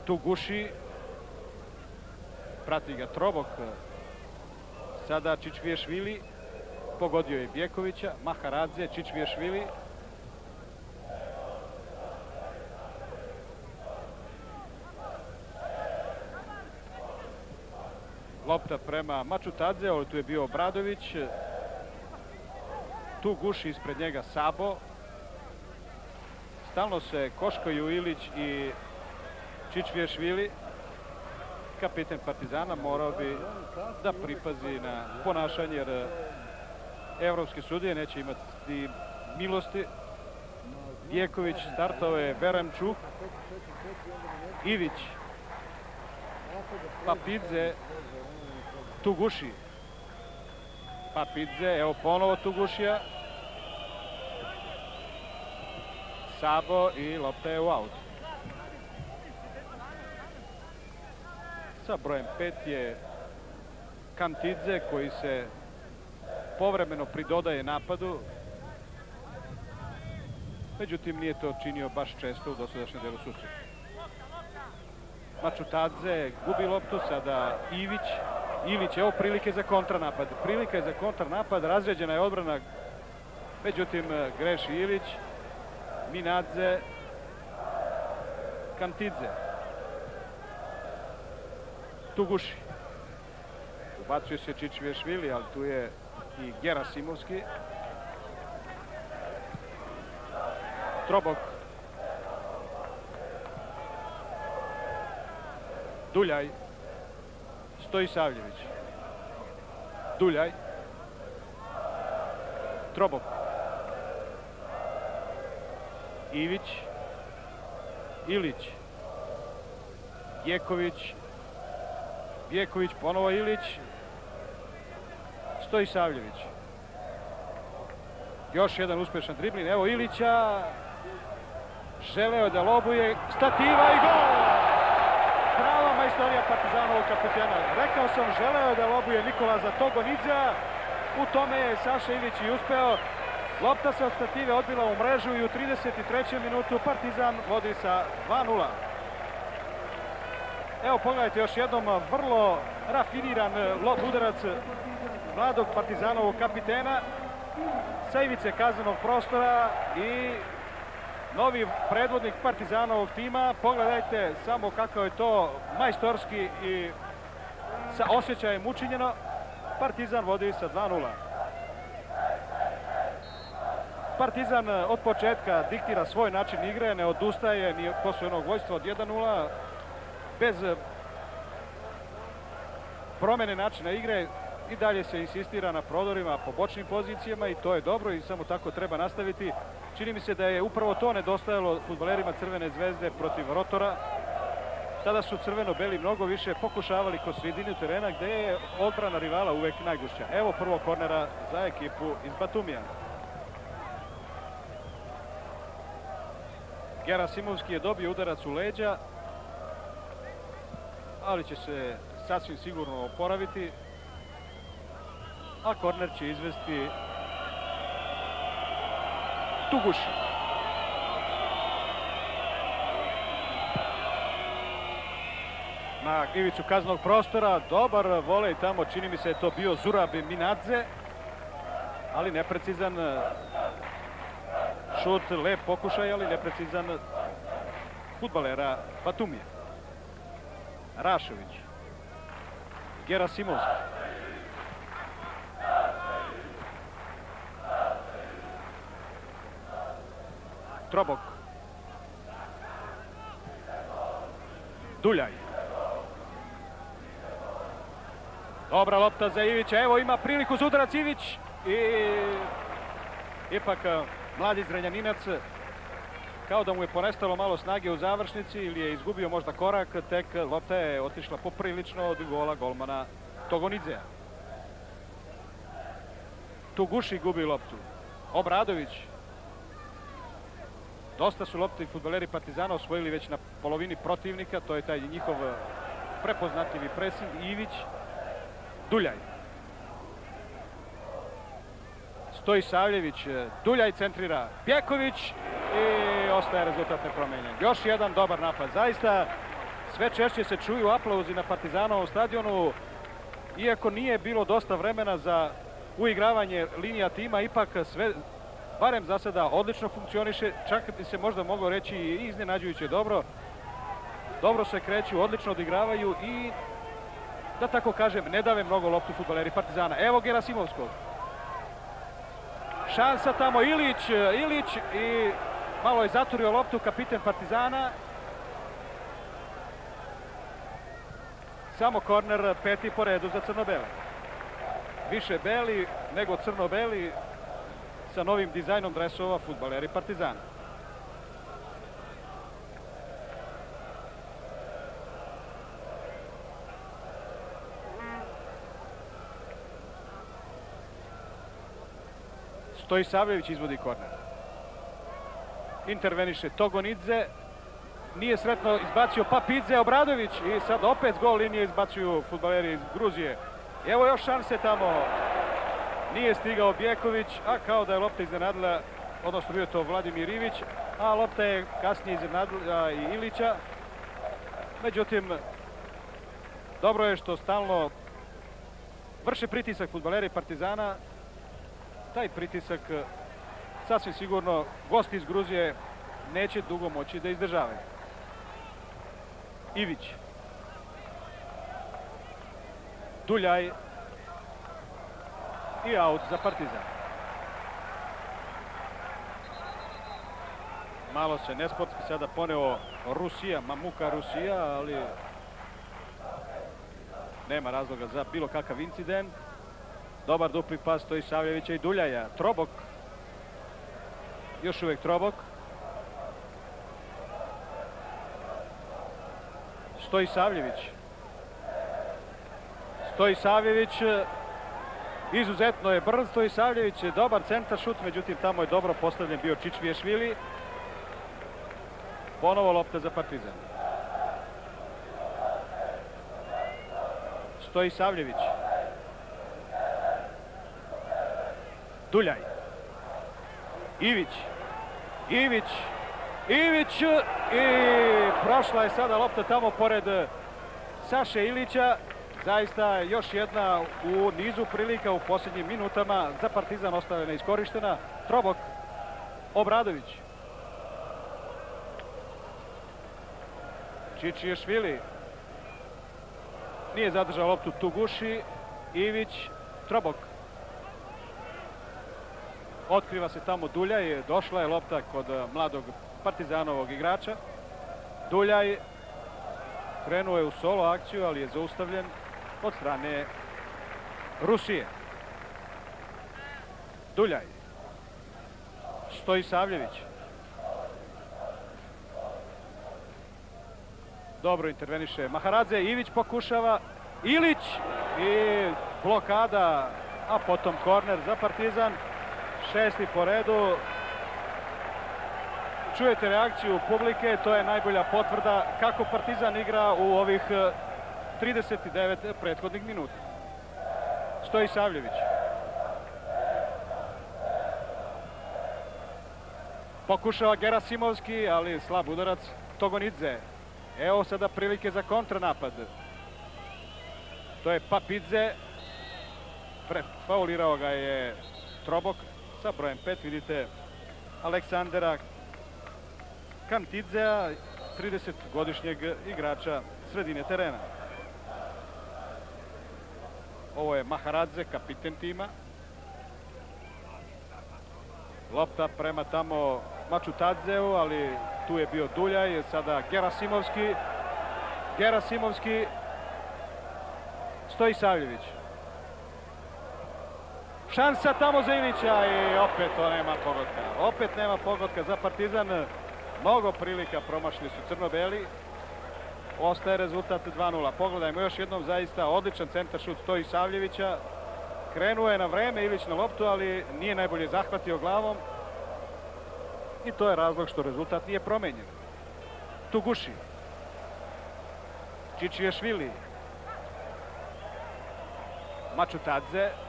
Tu guši, prati ga Trobok, sada Čičviješvili, pogodio je Bjekovića, Maharadze, Čičviješvili. Lopta prema Mačutadze, ali tu je bio Obradović. Tu guši ispred njega Sabo. Stalno se koškaju Ilić i Čičviješvili kapiten Partizana morao bi da pripazi na ponašanje jer evropske sudije neće imati milosti. Vjeković startao je Veremčuk, Ivić, Papidze, Tuguši. Papidze, evo ponovo Tugušija. Sabo i lopta je u autu. Sa brojem 5 je Kantidze koji se povremeno pridodaje napadu. Međutim, nije to činio baš često u dosadašnjem delu susreta. Mačutadze gubi loptu, sada Ivić. Ilić, evo prilike za kontranapad. Prilika je za kontranapad, razređena je odbrana. Međutim, greši Ilić. Minadze. Kantidze. Tuguši. Ubacuje se Čičvješvili, ali tu je i Gerasimovski. Trobok. Duljaj. Stoji Savljević. Duljaj. Trobok. Ivić. Ilić. Jeković. Vjeković, ponovo Ilić. Stoji Savljević. Još jedan uspješan driblin. Evo Ilića. Želeo da lobuje. Stativa i gol! Prava majstorija Partizanovog kapitena. Rekao sam, želeo da lobuje Nikola Togonidza. U tome je Saša Ilić i uspeo. Lopta se od stative odbila u mrežu i u 33. minutu Partizan vodi sa 2-0. Evo pogledajte još jednom vrlo rafiniran lob udarac mladog Partizanovog kapitena sa ivice kaznenog prostora i novi predvodnik Partizanovog tima. Pogledajte samo kako je to majstorski i sa osjećajem učinjeno. Partizan vodi sa 2-0. Partizan od početka diktira svoj način igre, ne odustaje ni posle onog vojstva od 1-0. Bez promene načina igre i dalje se insistira na prodorima po bočnim pozicijama i to je dobro i samo tako treba nastaviti. Čini mi se da je upravo to nedostajalo futbolerima Crvene zvezde protiv Rotora. Tada su crveno-beli mnogo više pokušavali kroz sredinu terena gde je odbrana rivala uvek najgušća. Evo prvo kornera za ekipu iz Batumija. Gerasimovski je dobio udarac u leđa, ali će se sasvim sigurno oporaviti. A korner će izvesti Tuguši. Na ivicu kaznog prostora, dobar volej tamo, čini mi se je to bio Zurabi Minadze, ali neprecizan šut, lep pokušaj, ali neprecizan futbalera Batumija. Rašević. Gerasimovski. Trobok. Duljaj. Dobra lopta za Ivića. Evo ima priliku za udarac Ivić. I ipak mladi Zrenjaninac kao da mu je ponestalo malo snage u završnici ili je izgubio možda korak, tek lopta je otišla poprilično od gola golmana Togonidzea. Tuguši gubi loptu. Obradović. Dosta su lopte i futboleri Partizana osvojili već na polovini protivnika, to je taj njihov prepoznatljivi presing. Ivić, Duljaj. Stoji Savljević, Duljaj centrira Bjeković i ostaje rezultat nepromenjen. Još jedan dobar napad. Zaista sve češće se čuju aplauzi na Partizanovom stadionu. Iako nije bilo dosta vremena za uigravanje linija tima, ipak sve, barem za sada, odlično funkcioniše. Čak bi se možda moglo reći i iznenađujuće dobro. Dobro se kreću, odlično odigravaju i da tako kažem, ne dave mnogo loptu futboleri Partizana. Evo Gerasimovskog. Šansa tamo Ilić, Ilić i malo je zaturio loptu kapiten Partizana. Samo korner peti po redu za crno-bele. Više beli nego crno-beli sa novim dizajnom dresova futbaleri Partizana. Stoji Savljević izvodi korner. Interveniše Togonidze. Nije sretno izbacio Papidze, Obradović i sad opet gol linije izbacuju futbaleri iz Gruzije. Evo još šanse tamo. Nije stigao Bjeković, a kao da je lopta iznenadila, odnosno bio to Vladimir Ivić, a lopta je kasnije iznenadila i Ilića. Međutim, dobro je što stalno vrše pritisak futbaleri Partizana, taj pritisak sasvim sigurno gosti iz Gruzije neće dugo moći da izdržavaju. Ivić. Duljaj. I aut za Partizan. Malo se nesportski sada poneo Rusija, Mamuka Rusija, ali nema razloga za bilo kakav incident. Dobar dupli pas stoji Savljevića i Duljaja. Trobok. Još uvek Trobok. Stoji Savljević. Stoji Savljević. Izuzetno je brz Stojisavljević, dobar centar šut, međutim tamo je dobro postavljen bio Čičviješvili. Ponovo lopta za Partizan. Stoji Savljević. Duljaj. Ivić. Ivić. Ivić i prošla je sada lopta tamo pored Saše Ilića. Zaista još jedna u nizu prilika u posljednjim minutama za Partizan ostavljena iskorištena. Trobok, Obradović. Čičiješvili. Nije zadržao loptu Tuguši. Ivić, Trobok. Otkriva se tamo Duljaj, došla je lopta kod mladog Partizanovog igrača. Duljaj krenuo je u solo akciju, ali je zaustavljen od strane Rusije. Duljaj. Stoji Savljević. Dobro interveniše Maharadze. Ivić pokušava. Ilić i blokada, a potom korner za Partizan. Šesti po redu. Čujete reakciju publike, to je najbolja potvrda kako Partizan igra u ovih 39 prethodnih minuta. Stoji Savljević. Pokušava Gerasimovski, ali slab udarac Togonidze. Evo sada prilike za kontranapad. To je Papidze. Faulirao ga je Trobok sa brojem 5. Vidite Aleksandera Kantidzea, 30-godišnjeg igrača sredine terena. Ovo je Maharadze, kapiten tima. Lopta prema tamo Mačutadzeu, ali tu je bio Duljaj, sada Gerasimovski. Gerasimovski stoji Savljević. Šansa tamo za Ivića i opet to nema pogodka. Opet nema pogodka za Partizan. Mnogo prilika promašili su crno-beli. Ostaje rezultat 2-0. Pogledajmo još jednom zaista odličan centar šut stoji Savljevića. Krenuo je na vreme Ilić na loptu, ali nije najbolje zahvatio glavom. I to je razlog što rezultat nije promenjen. Tuguši. Čičiješvili. Mačutadze.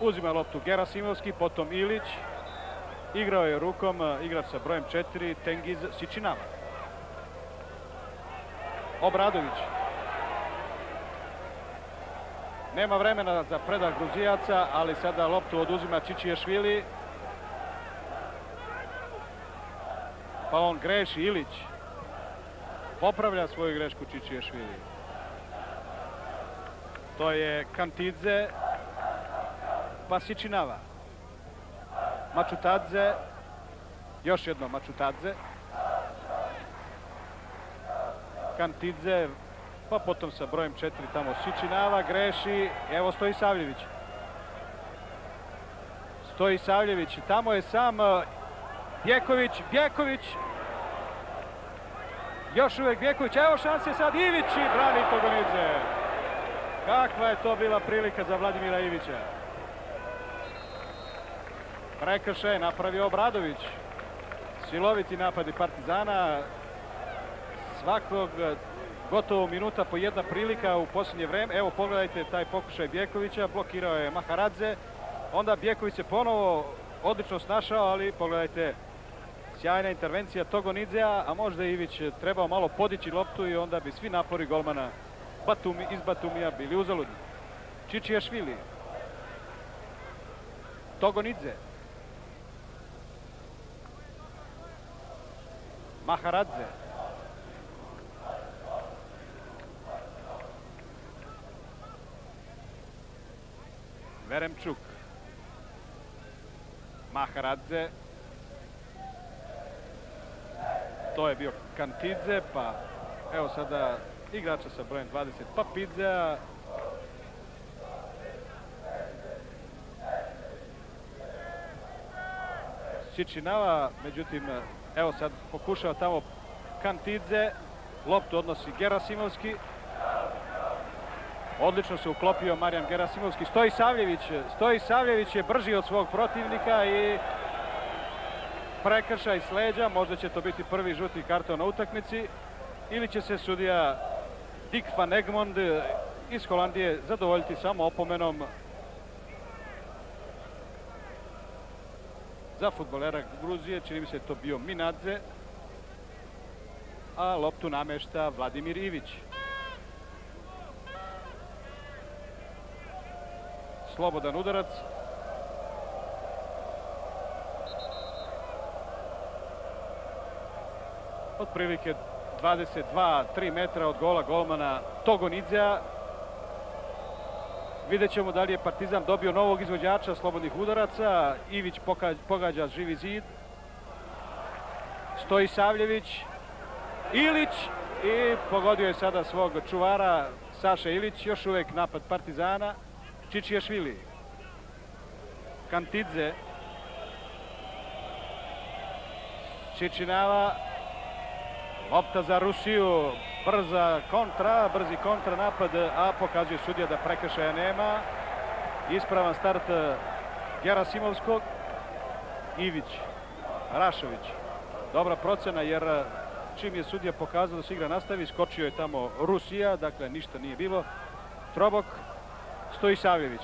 Uzima loptu Gerasimovski, potom Ilić. Igrao je rukom igrač sa brojem 4, Tengiz Sičinava. Obradović. Nema vremena za predah Gruzijaca, ali sada loptu oduzima Čičiješvili. Pa on greši, Ilić. Popravlja svoju grešku Čičiješvili. To je Kantidze. Pa Sičinava. Mačutadze. Još jedno Mačutadze. Kantidze, pa potom sa brojem 4 tamo Sičinava, greši, evo stoji Savljević. Stoji Savljević, tamo je sam Bjeković, Bjeković. Još uvijek Bjeković, evo šanse sad Ivić i brani Togonidze. Kakva je to bila prilika za Vladimira Ivića. Prekršaj napravio Obradović. Siloviti napadi Partizana. Svakog gotovo minuta po jedna prilika u posljednje vreme. Evo pogledajte taj pokušaj Bjekovića. Blokirao je Maharadze. Onda Bjeković se ponovo odlično snašao, ali pogledajte sjajna intervencija Togonidzea, a možda Ivić trebao malo podići loptu i onda bi svi napori golmana Batumi, iz Batumija bili uzaludni. Čičijašvili. Togonidze. Maharadze. Veremčuk. Maharadze. To je bio Kantidze, pa evo sada igrača sa brojem 20 Papidzea. Sičinava, međutim, evo sad pokušava tamo Kantidze, loptu odnosi Gerasimovski. Odlično se uklopio Marijan Gerasimovski. Stoji Savljević. Stoji Savljević je brži od svog protivnika i prekršaj s leđa. Možda će to biti prvi žuti karton na utakmici. Ili će se sudija Dick van Egmond iz Holandije zadovoljiti samo opomenom za futbolera Gruzije. Čini mi se to bio Minadze. A loptu namešta Vladimir Ivić. Slobodan udarac. Otprilike 22-3 metra od gola golmana Togonidzea. Vidjet ćemo da li je Partizan dobio novog izvođača slobodnih udaraca. Ivić pogađa živi zid. Stoji Savljević. Ilić i pogodio je sada svog čuvara Saša Ilić. Još uvek napad Partizana. Čičiješvili. Kantidze. Čičinava. Lopta za Rusiju. Brza kontra, brzi kontra napad, a pokazuje sudija da prekršaja nema. Ispravan start Gerasimovskog. Ivić, Rašović. Dobra procena jer čim je sudija pokazao da se igra nastavi, skočio je tamo Rusija, dakle ništa nije bilo. Trobok, Stoji Savljević.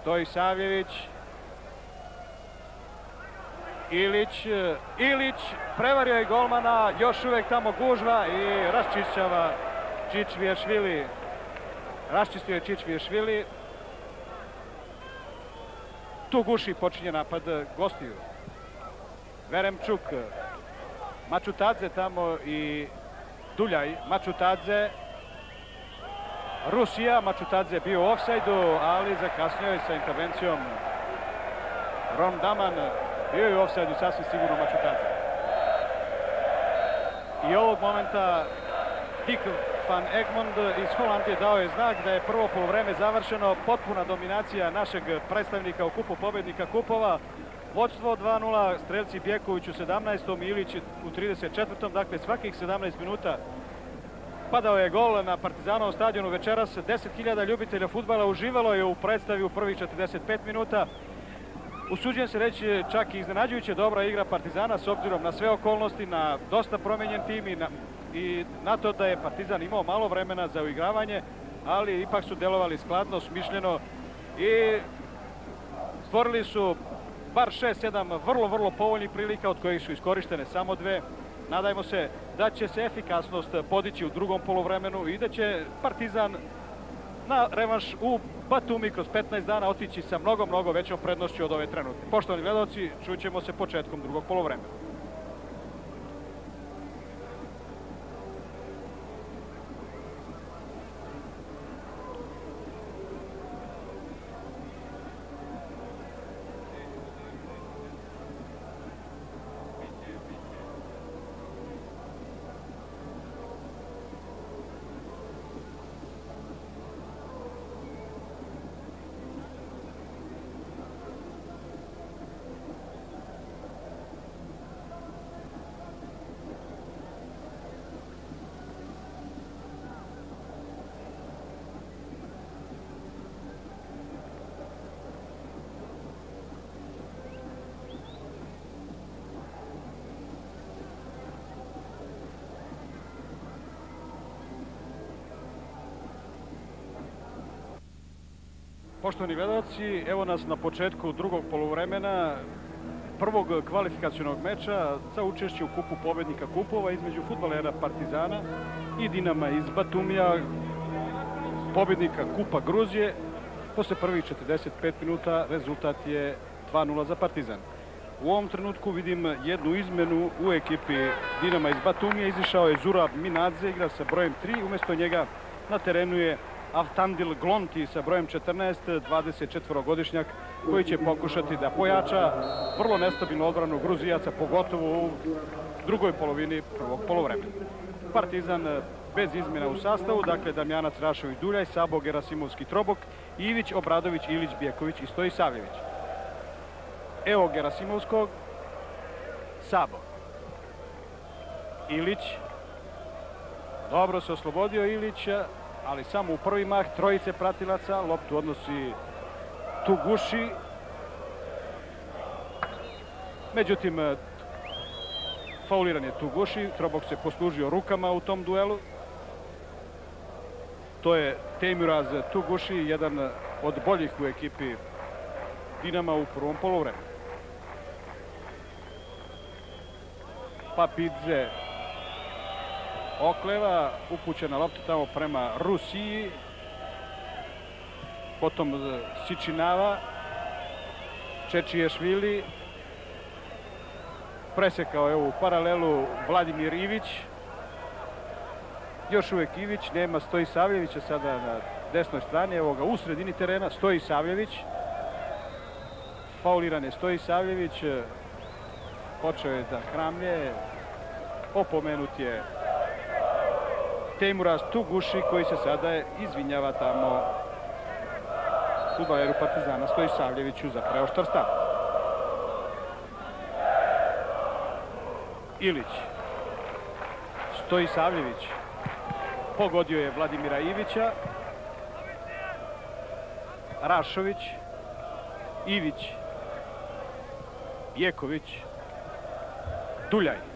Stoji. Ilić, Ilić, prevario je golmana, još uvek tamo gužva i raščišćava Čičviješvili. Raščistio je Čičviješvili. Tu guši počinje napad gostiju. Veremčuk, Mačutadze tamo i Duljaj. Mačutadze, Rusija, Mačutadze bio u ofsajdu, ali zakasnio je sa intervencijom Ron Daman. Bio je u ofsajdu sasvim sigurno Mačutadze. I ovog momenta Dick van Egmond iz Holandije dao je znak da je prvo polovreme završeno. Potpuna dominacija našeg predstavnika u kupu pobednika kupova. Vodstvo 2-0, strelci Bjeković u 17. Ilić u 34. Dakle, svakih 17 minuta Padao je gol na Partizanovom stadionu večeras. 10.000 ljubitelja futbala uživalo je u predstavi u prvih 45 minuta. Usuđujem se reći čak i iznenađujuće dobra igra Partizana s obzirom na sve okolnosti, na dosta promenjen tim i na, i na to da je Partizan imao malo vremena za uigravanje, ali ipak su delovali skladno, smišljeno i stvorili su bar 6-7 vrlo, vrlo povoljnih prilika od kojih su iskorištene samo dve. Nadajmo se da će se efikasnost podići u drugom polovremenu i da će Partizan na revanš u Batumi kroz 15 dana otići sa mnogo, mnogo većom prednošću od ove trenutne. Poštovani gledalci, čućemo se početkom drugog polovremena. Poštovani gledalci, evo nas na početku drugog polovremena prvog kvalifikacijonog meča za učešće u kupu pobednika kupova između futbalera Partizana i Dinama iz Batumija, pobednika Kupa Gruzije. Posle prvih 45 minuta rezultat je 2-0 za Partizan. U ovom trenutku vidim jednu izmenu u ekipi Dinama iz Batumija. Izišao je Zurab Minadze, igra sa brojem 3. Umesto njega na terenu je Avtandil Glonti sa brojem 14, 24-godišnjak koji će pokušati da pojača vrlo nestabilnu odbranu Gruzijaca, pogotovo u drugoj polovini prvog polovremena. Partizan bez izmjena u sastavu, dakle Damjanac, Rašović, Duljaj, Sabo, Gerasimovski, Trobok, Ivić, Obradović, Ilić, Bjeković i Stoji Savljević. Evo Gerasimovskog, Sabo. Ilić, dobro se oslobodio Ilića, ali samo u prvi mah trojice pratilaca, loptu odnosi Tuguši. Međutim, e, fauliran je Tuguši, Trobok se poslužio rukama u tom duelu. To je Temiraz Tuguši, jedan od boljih u ekipi Dinama u prvom polovremenu. Papidze okleva, upućena lopta tamo prema Rusiji. Potom e, Sičinava, Čečiješvili. Presekao je ovu paralelu Vladimir Ivić. Još uvijek Ivić, nema Stoji Savljevića sada na desnoj strani. Evo ga u sredini terena, Stoji Savljević. Fauliran je Stoji Savljević. Počeo je da hramlje. Opomenut je Temuraz Tuguši koji se sada izvinjava tamo futbaleru Partizana Stoji Savljeviću za preoštar stav. Ilić. Stoji Savljević. Pogodio je Vladimira Ivića. Rašović. Ivić. Jeković. Duljaj.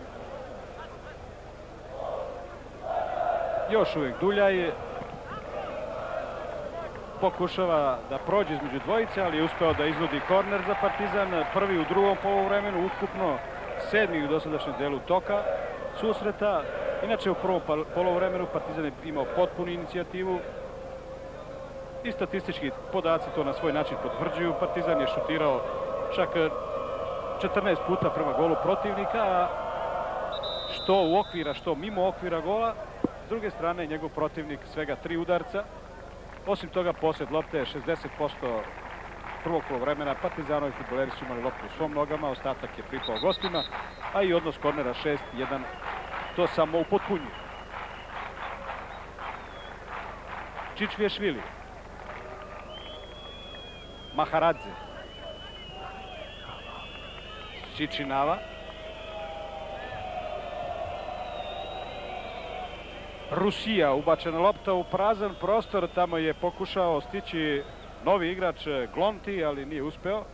Još uvijek Duljaj pokušava da prođe između dvojice, ali je uspeo da izvodi korner za Partizan. Prvi u drugom polovremenu, ukupno sedmi u dosadašnjem delu toka susreta. Inače u prvom polovremenu Partizan je imao potpunu inicijativu i statistički podaci to na svoj način potvrđuju. Partizan je šutirao čak 14 puta prema golu protivnika, što u okvira, što mimo okvira gola. S druge strane, njegov protivnik svega tri udarca. Osim toga, posljed lopte je 60% prvog vremena. Partizanovi futboleri su imali loptu u svom nogama, ostatak je pripao gostima, a i odnos kornera 6-1 to samo upotpunju. Čičvješvili. Maharadze. Čičinava. Rusija, ubačena lopta u prazan prostor, tamo je pokušao stići novi igrač Glonti, ali nije uspeo.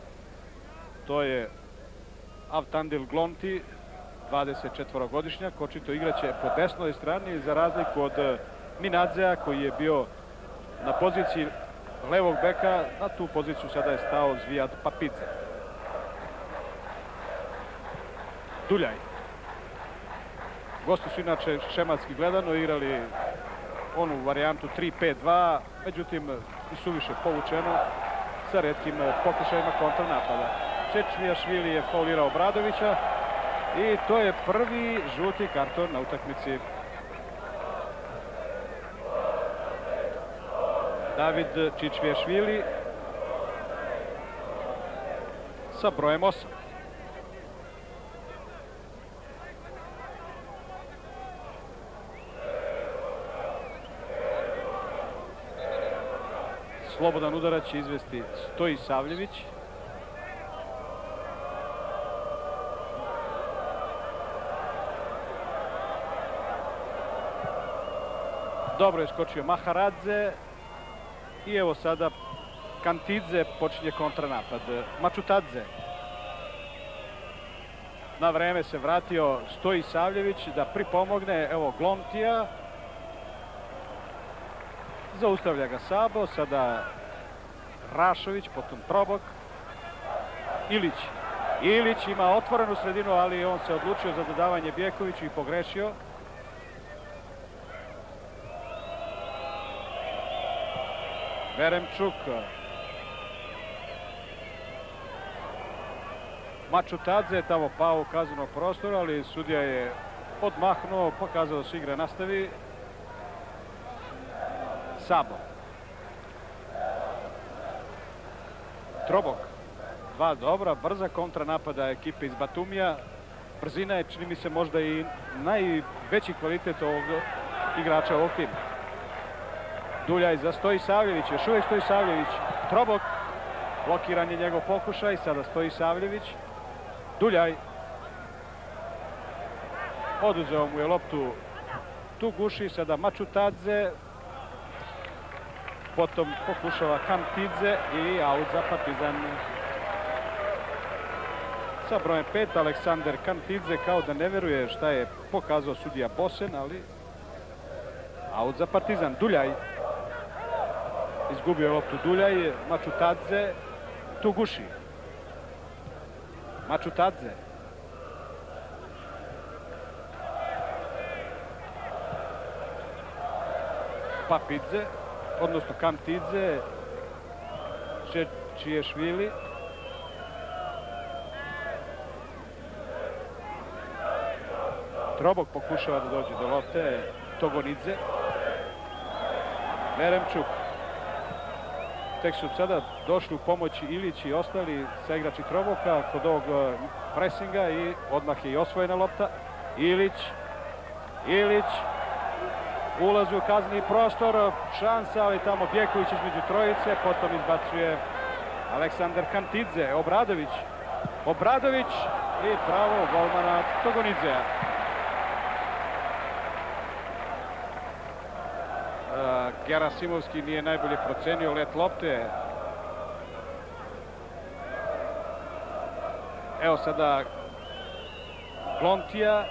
To je Avtandil Glonti, 24-godišnjak, očito igraće po desnoj strani za razliku od Minadzea koji je bio na poziciji levog beka, na tu poziciju sada je stao Zvijat Papice. Duljaj. Gosti su inače šematski gledano igrali onu varijantu 3-5-2, međutim i suviše povučeno sa redkim pokušajima kontranapada. Švili je faulirao Bradovića i to je prvi žuti karton na utakmici. David Čičvješvili sa brojem 8. Slobodan udarac će izvesti Stoji Savljević. Dobro je skočio Maharadze. I evo sada Kantidze počinje kontranapad. Mačutadze. Na vreme se vratio Stoji Savljević da pripomogne. Evo Glontija. Zaustavlja ga Sabo. Sada Rašović, potom Trobok. Ilić. Ilić ima otvorenu sredinu, ali on se odlučio za dodavanje Bjekoviću i pogrešio. Veremčuk. Mačutadze je tamo pao u kazano prostor, ali sudija je odmahnuo, pokazao da se igra nastavi. Sabo. Trobok. Dva dobra, brza kontra napada ekipe iz Batumija. Brzina je, čini mi se, možda i najveći kvalitet ovog igrača ovog tima. Duljaj za Stoji Savljević, još uvijek Stoji Savljević. Trobok, blokiran je njegov pokušaj, sada Stoji Savljević. Duljaj. Oduzeo mu je loptu tu guši, sada Mačutadze. Potom pokušava Kantidze i aut za Partizan. Sa brojem 5 Aleksandar Kantidze kao da ne veruje šta je pokazao sudija Bosen, ali aut za Partizan. Duljaj. Izgubio je loptu Duljaj. Mačutadze tu guši. Mačutadze. Papidze, odnosno Kantidze, Čiješvili. Trobok pokušava da dođe do lopte, Togonidze. Veremčuk. Tek su sada došli u pomoći Ilić i ostali sa igrači Troboka kod ovog e, presinga i odmah je i osvojena lopta. Ilić, Ilić, ulazi u kazni prostor, šansa, ali tamo Bjeković između trojice, potom izbacuje Aleksandar Kantidze, Obradović, Obradović i pravo golmana Togonidzea. Gerasimovski nije najbolje procenio let lopte. Evo sada Glontija,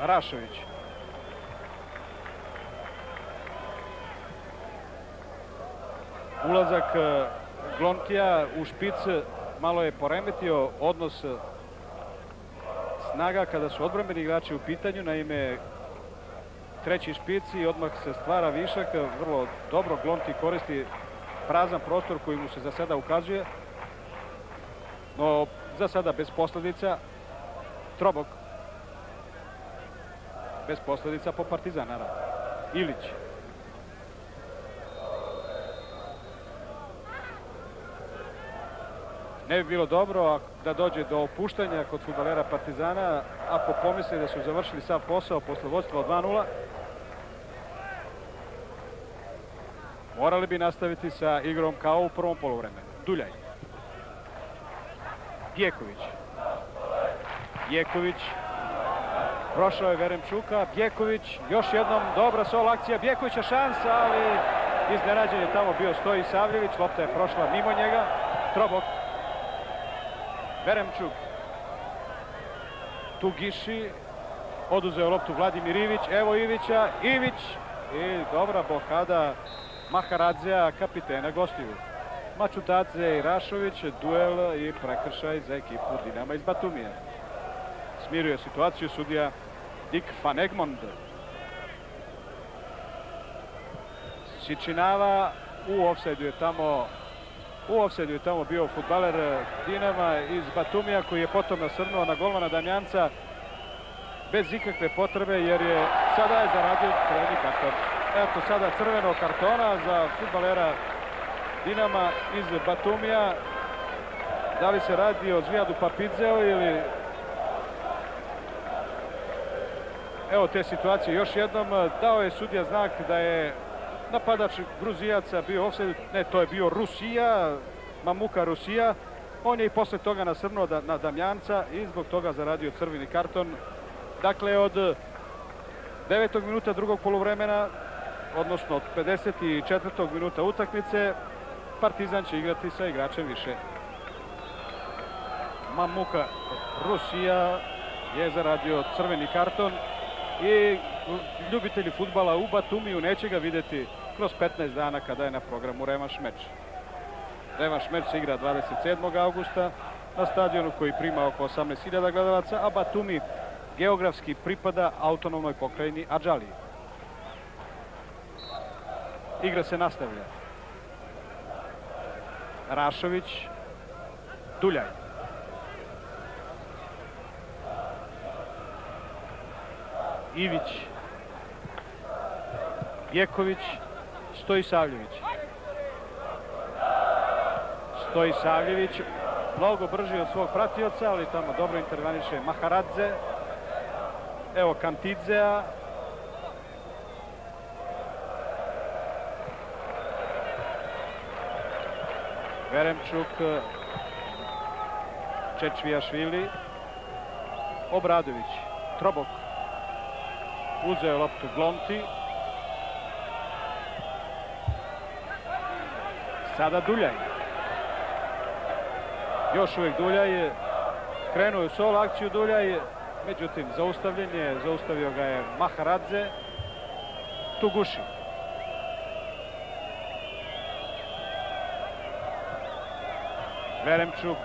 Rašović. Ulazak e, Glontija u špic malo je poremetio odnos snaga kada su odbrambeni igrači u pitanju. Naime, treći špici i odmah se stvara višak. Vrlo dobro Glonti koristi prazan prostor koji mu se za sada ukazuje. No, za sada bez posljedica. Trobok. Bez posljedica po Partizan, naravno. Ilić. Ne bi bilo dobro da dođe do opuštanja kod futbalera Partizana ako pomisle da su završili sav posao posle vodstva od 2-0. Morali bi nastaviti sa igrom kao u prvom polovremenu. Duljaj. Bjeković. Bjeković. Prošao je Veremčuka. Bjeković. Još jednom dobra sol akcija. Bjekovića šansa, ali iznenađen je tamo bio Stoji Savljević. Lopta je prošla mimo njega. Trobok. Veremčuk. Tu Giši. Oduzeo loptu Vladimir Ivić. Evo Ivića. Ivić. I dobra blokada Maharadzea, kapitena gostiju. Mačutadze i Rašović, duel i prekršaj za ekipu Dinama iz Batumija. Smiruje situaciju sudija Dick van Egmond. Sičinava u ofsajdu je tamo u je tamo bio futbaler Dinama iz Batumija koji je potom nasrnuo na golmana Damjanca bez ikakve potrebe jer je sada je zaradio crveni karton. Eto sada crveno kartona za futbalera Dinama iz Batumija. Da li se radi o Zvijadu Papidzeo ili... Evo te situacije još jednom. Dao je sudija znak da je napadač Gruzijaca bio offside. Ne, to je bio Rusija, Mamuka Rusija. On je i posle toga nasrnuo na Damjanca i zbog toga zaradio crveni karton. Dakle, od devetog minuta drugog polovremena, odnosno od 54. minuta utakmice, Partizan će igrati sa igračem više. Mamuka Rusija je zaradio crveni karton i ljubitelji futbala u Batumiju neće ga vidjeti kroz 15 dana kada je na programu Revanš meč. Revanš meč se igra 27. augusta na stadionu koji prima oko 18.000 gledalaca, a Batumi geografski pripada autonomnoj pokrajini Adžaliji. Igra se nastavlja. Rašović, Duljaj. Ivić, Jeković, Stoji Savljević. Stoji Savljević, mnogo brži od svog pratioca, ali tamo dobro interveniše Maharadze. Evo Kantidzea. Veremčuk, Čečvijašvili, Obradović, Trobok, uzeo loptu Glonti, Sada Duljaj. Još uvijek Duljaj. Krenuo je u solo akciju Duljaj. Međutim, zaustavljen je. Zaustavio ga je Maharadze. Tuguši. Veremčuk.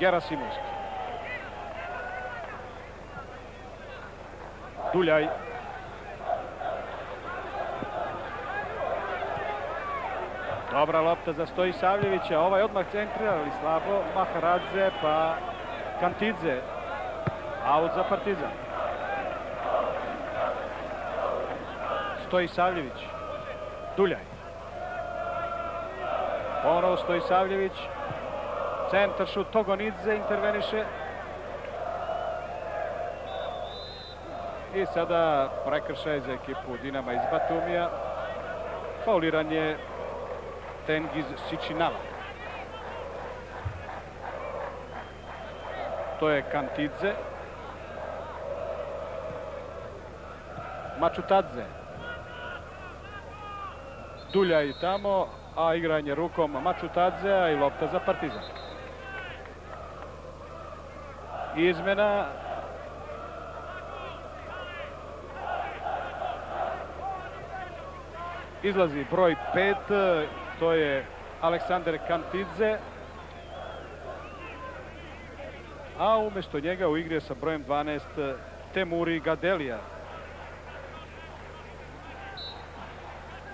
Gerasimovski. Duljaj. Dobra lopta za Stoji Savljevića. Ovaj odmah centrira, ali slabo. Maharadze pa Kantidze. Aut za Partizan. Stoji Savljević. Duljaj. Ponovo Stoji Savljević. Centar šut Togonidze interveniše. I sada prekršaj za ekipu Dinama iz Batumija. Fauliran je Tengiz Sičinava. To je Kantidze. Mačutadze. Dulja i tamo, a igranje rukom Mačutadze, i lopta za Partizan. Izmena izlazi broj 5, to je Aleksandar Kantidze. A umjesto njega u igri sa brojem 12 Temuri Gadelija.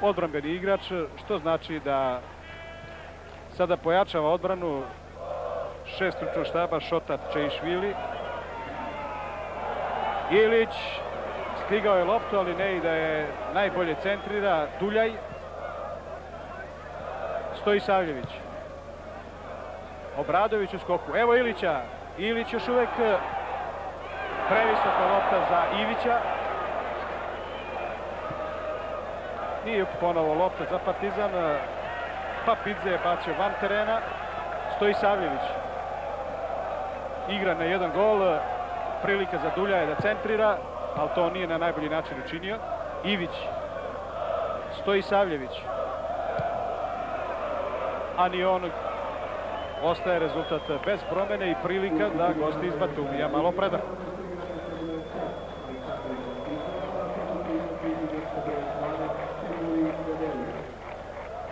Odbrambeni igrač, što znači da sada pojačava odbranu šest stručnog štaba Šotat Čeišvili. Ilić stigao je loptu, ali ne i da je najbolje centrira. Duljaj. Stoji Savljević. Obradović u skoku. Evo Ilića. Ilić još uvijek previsoka lopta za Ivića. Nije ponovo lopta za Partizan. Papidze je bacio van terena. Stoji Savljević. Igra na jedan gol. Prilika za Duljaje da centrira, ali to nije na najbolji način učinio. Ivić. Stoji Savljević. A ni on ostaje rezultat bez promjene i prilika da gosti iz Batumija malo predahu.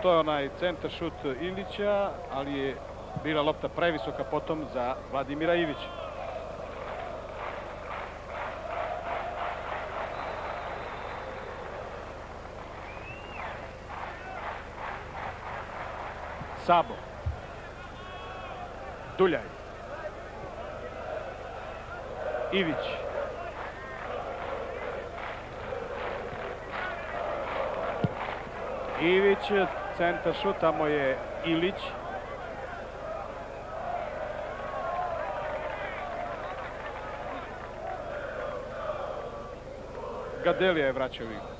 To je onaj centar šut Ilića, ali je bila lopta previsoka potom za Vladimira Ivića. Sabo. Duljaj. Ivić. Ivić, centar šut, tamo je Ilić. Gadelija je vraćao igru.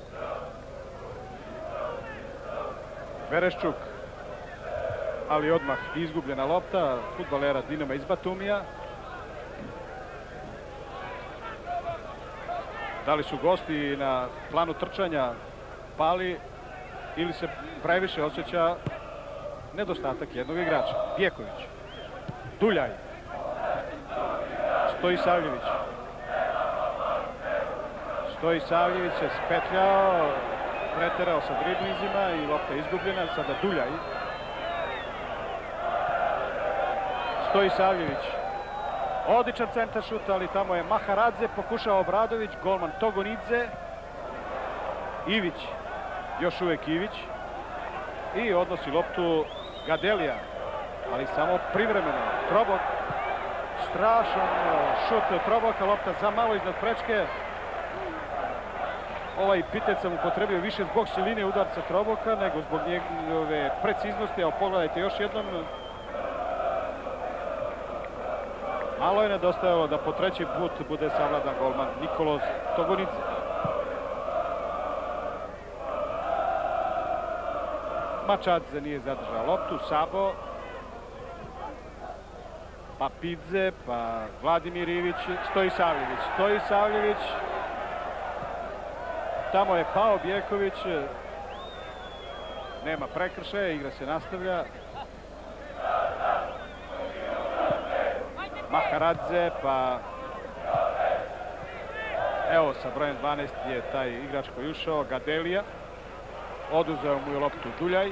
Vereščuk. Ali odmah izgubljena lopta futbalera Dinama iz Batumija. Da li su gosti na planu trčanja pali ili se previše osjeća nedostatak jednog igrača. Vjeković. Duljaj. Stoji Savljević. Stoji Savljević se spetljao, preterao sa driblizima i lopta izgubljena. Sada Duljaj. Stoji Savljević. Odličan centar šut, ali tamo je Maharadze, pokušao Obradović, golman Togonidze. Ivić, još uvijek Ivić. I odnosi loptu Gadelija, ali samo privremeno. Trobok, strašan šut Troboka, lopta za malo iznad prečke. Ovaj pitec sam upotrebio više zbog siline udarca Troboka nego zbog njegove preciznosti. Evo pogledajte još jednom. Malo je nedostajalo da po treći put bude savladan golman Nikoloz Togonidze. Mačadze nije zadržao loptu, Sabo, pa Pidze, pa Vladimir Ivić, Stoji Savljević. Stoji Savljević, tamo je pao Bjeković, nema prekršaja, igra se nastavlja. Maharadze, pa evo sa brojem 12 je taj igrač koji ušao, Gadelija. Oduzeo mu je loptu Duljaj.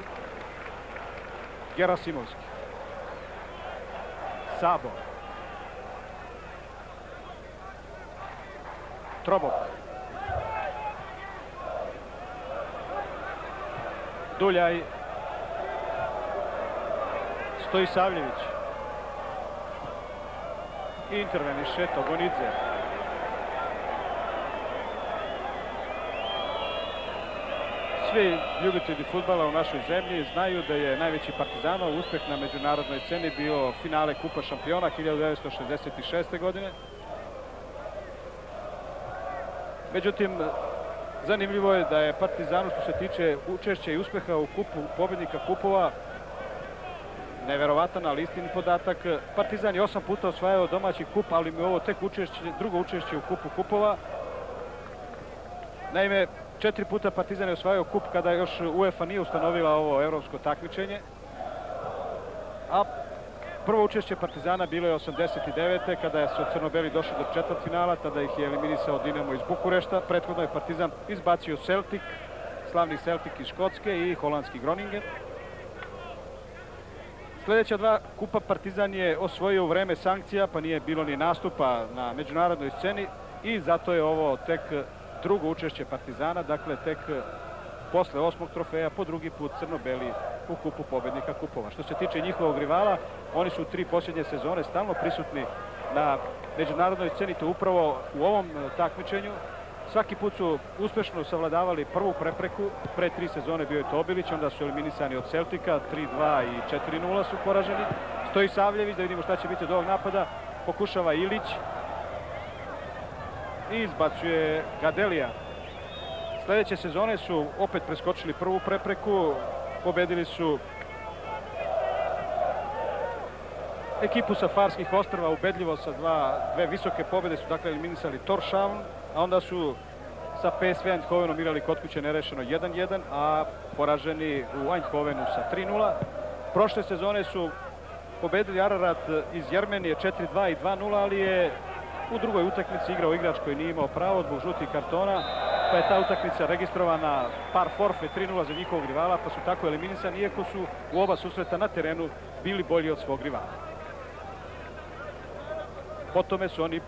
Gerasimovski. Sabo. Trobok. Duljaj. Stoji Savljević. Interveniše Togonidze. Svi ljubitelji futbala u našoj zemlji znaju da je najveći partizanov uspeh na međunarodnoj sceni bio finale Kupa šampiona 1966. godine. Međutim, zanimljivo je da je Partizanu što se tiče učešća i uspeha u kupu pobjednika kupova neverovatan, ali istini podatak. Partizan je osam puta osvajao domaći kup, ali mi ovo tek učešće, drugo učešće u kupu kupova. Naime, četiri puta Partizan je osvajao kup kada još UEFA nije ustanovila ovo evropsko takmičenje. A prvo učešće Partizana bilo je 89. kada su Crnobeli došli do četvrtfinala, tada ih je eliminisao Dinamo iz Bukurešta. Prethodno je Partizan izbacio Celtic, slavni Celtic iz Škotske i holandski Groningen. Sljedeća dva kupa Partizan je osvojio u vreme sankcija, pa nije bilo ni nastupa na međunarodnoj sceni i zato je ovo tek drugo učešće Partizana, dakle tek posle osmog trofeja, po drugi put crno-beli u kupu pobednika kupova. Što se tiče njihovog rivala, oni su tri posljednje sezone stalno prisutni na međunarodnoj sceni, to upravo u ovom takmičenju. Svaki put su uspešno savladavali prvu prepreku, pre tri sezone bio je to Obilić, onda su eliminisani od Celtika, 3-2 i 4-0 su poraženi. Stoji Savljević, da vidimo šta će biti od ovog napada, pokušava Ilić. I izbacuje Gadelija. Sljedeće sezone su opet preskočili prvu prepreku, pobedili su ekipu sa Farskih ostrava ubedljivo sa dva, dve visoke pobede su dakle eliminisali Torshavn, a onda su sa PSV Eindhovenom igrali kod kuće nerešeno 1-1, a poraženi u Eindhovenu sa 3-0. Prošle sezone su pobedili Ararat iz Jermenije 4-2 i 2-0, ali je u drugoj utakmici igrao igrač koji nije imao pravo zbog žutih kartona, pa je ta utakmica registrovana par forfe 3-0 za njihovog rivala, pa su tako eliminisani, iako su u oba susreta na terenu bili bolji od svog rivala. Po tome su oni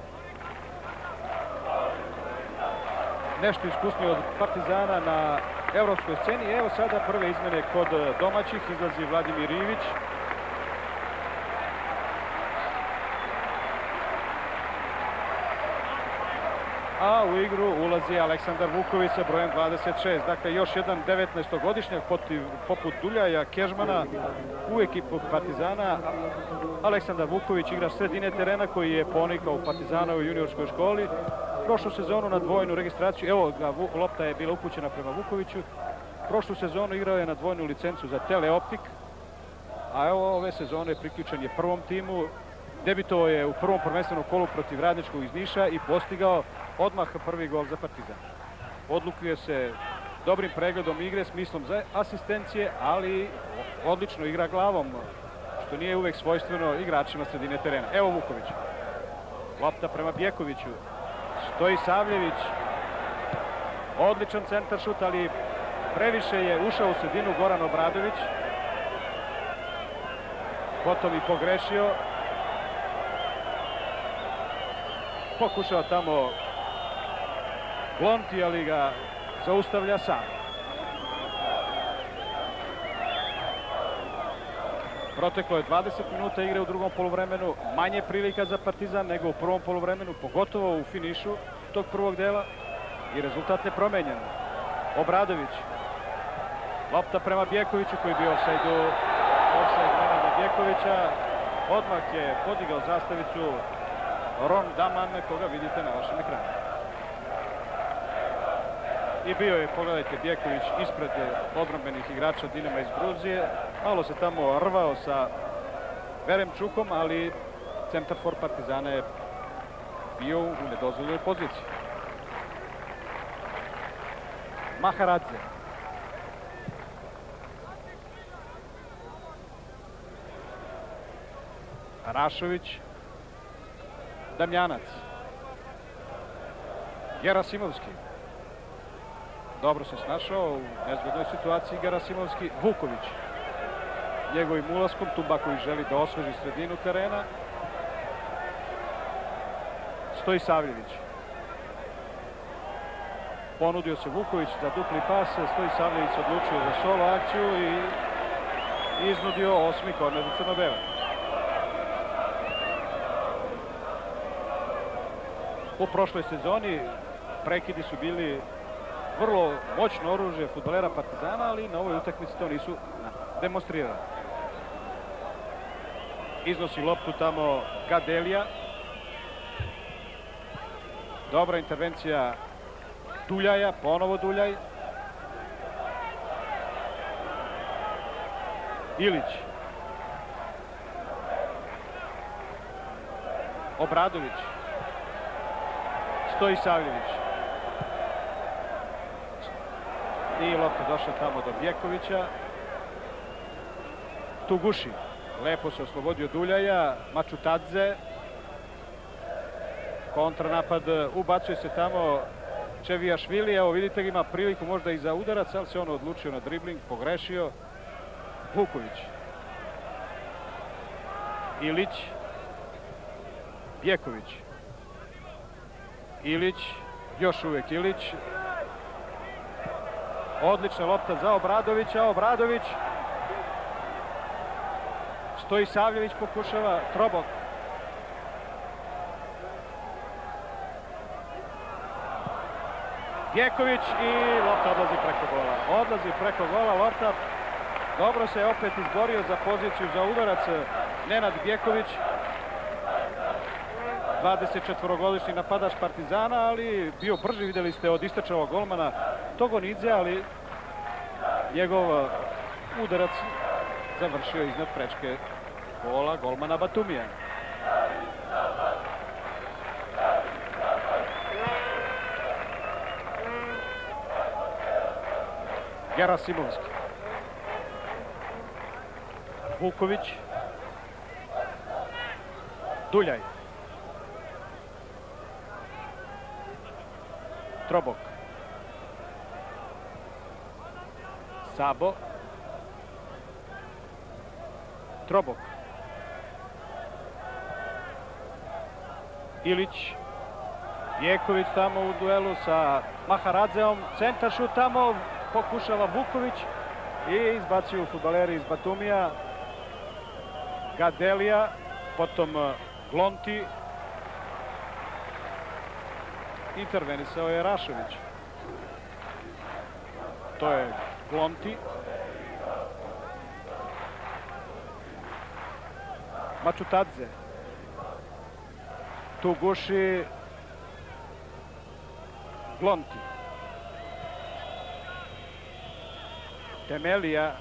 nešto iskusniji od Partizana na evropskoj sceni. Evo sada prve izmene kod domaćih. Izlazi Vladimir Ivić. A u igru ulazi Aleksandar Vuković sa brojem 26. Dakle, još jedan 19-godišnjak poput Duljaja Kežmana u ekipu Partizana. Aleksandar Vuković igra sredine terena koji je ponikao u Partizanovoj juniorskoj školi prošlu sezonu na dvojnu registraciju. Evo ga, lopta je bila upućena prema Vukoviću. Prošlu sezonu igrao je na dvojnu licencu za Teleoptik. A evo ove sezone priključen je prvom timu. Debitovao je u prvom prvenstvenom kolu protiv Radničkog iz Niša i postigao odmah prvi gol za Partizan. Odlukuje se dobrim pregledom igre, smislom za asistencije, ali odlično igra glavom, što nije uvek svojstveno igračima sredine terena. Evo Vuković. Lopta prema Bjekoviću. Stoji Savljević. Odličan centar šut, ali previše je ušao u sredinu Goran Obradović. Potom i pogrešio. Pokušao tamo Glonti, ali ga zaustavlja sam. Proteklo je 20 minuta igre u drugom polovremenu, manje prilika za Partizan nego u prvom polovremenu, pogotovo u finišu tog prvog dela i rezultat je promenjen. Obradović, lopta prema Bjekoviću koji je bio offside-u, Bjekovića, odmah je podigao zastavicu Ron Daman, koga vidite na vašem ekranu. I bio je, pogledajte, Bjeković ispred odbrambenih igrača Dinama iz Gruzije. Malo se tamo rvao sa Veremčukom, ali centar for Partizana je bio u nedozvoljnoj poziciji. Maharadze. Rašović. Damjanac. Gerasimovski. Dobro se snašao u nezgodnoj situaciji Gerasimovski. Vuković. Njegovim ulaskom Tumbaković želi da osveži sredinu terena. Stoji Savljević. Ponudio se Vuković za dupli pas, Stoji Savljević odlučio za solo akciju i iznudio osmi korner za Crno-Bele. U prošloj sezoni prekidi su bili vrlo moćno oružje futbolera Partizana, ali na ovoj utakmici to nisu demonstrirali. Iznosi loptu tamo Gadelija. Dobra intervencija Duljaja, ponovo Duljaj. Ilić. Obradović. Stoji Savljević. I lopta došla tamo do Bjekovića. Tuguši. Lepo se oslobodio Duljaja. Mačutadze. Kontranapad. Ubacuje se tamo Čevijašvili. Evo vidite ima priliku možda i za udarac, ali se on odlučio na dribling. Pogrešio. Vuković. Ilić. Bjeković. Ilić. Još uvijek Ilić. Odlična lopta za Obradovića. Obradović. Stoji Savljević, pokušava. Trobok. Bjeković i lopta odlazi preko gola. Odlazi preko gola lopta. Dobro se opet izborio za poziciju za udarac Nenad Bjeković. 24-godišnji napadač Partizana, ali bio brži, vidjeli ste, od istračavog golmana Togonidze, ali njegov udarac završio iznad prečke gola golmana Batumija. Gerasimovski. Vuković. Duljaj. Trobok. Sabo. Trobok. Ilić. Vjeković tamo u duelu sa Maharadzeom. Centar šut tamo. Pokušava Vuković. I izbacuju futbaleri iz Batumija. Gadelija. Potom Glonti. Intervenisao je Rašović. To je Glonti. Mačutadze. Tu guši Glonti. Temelija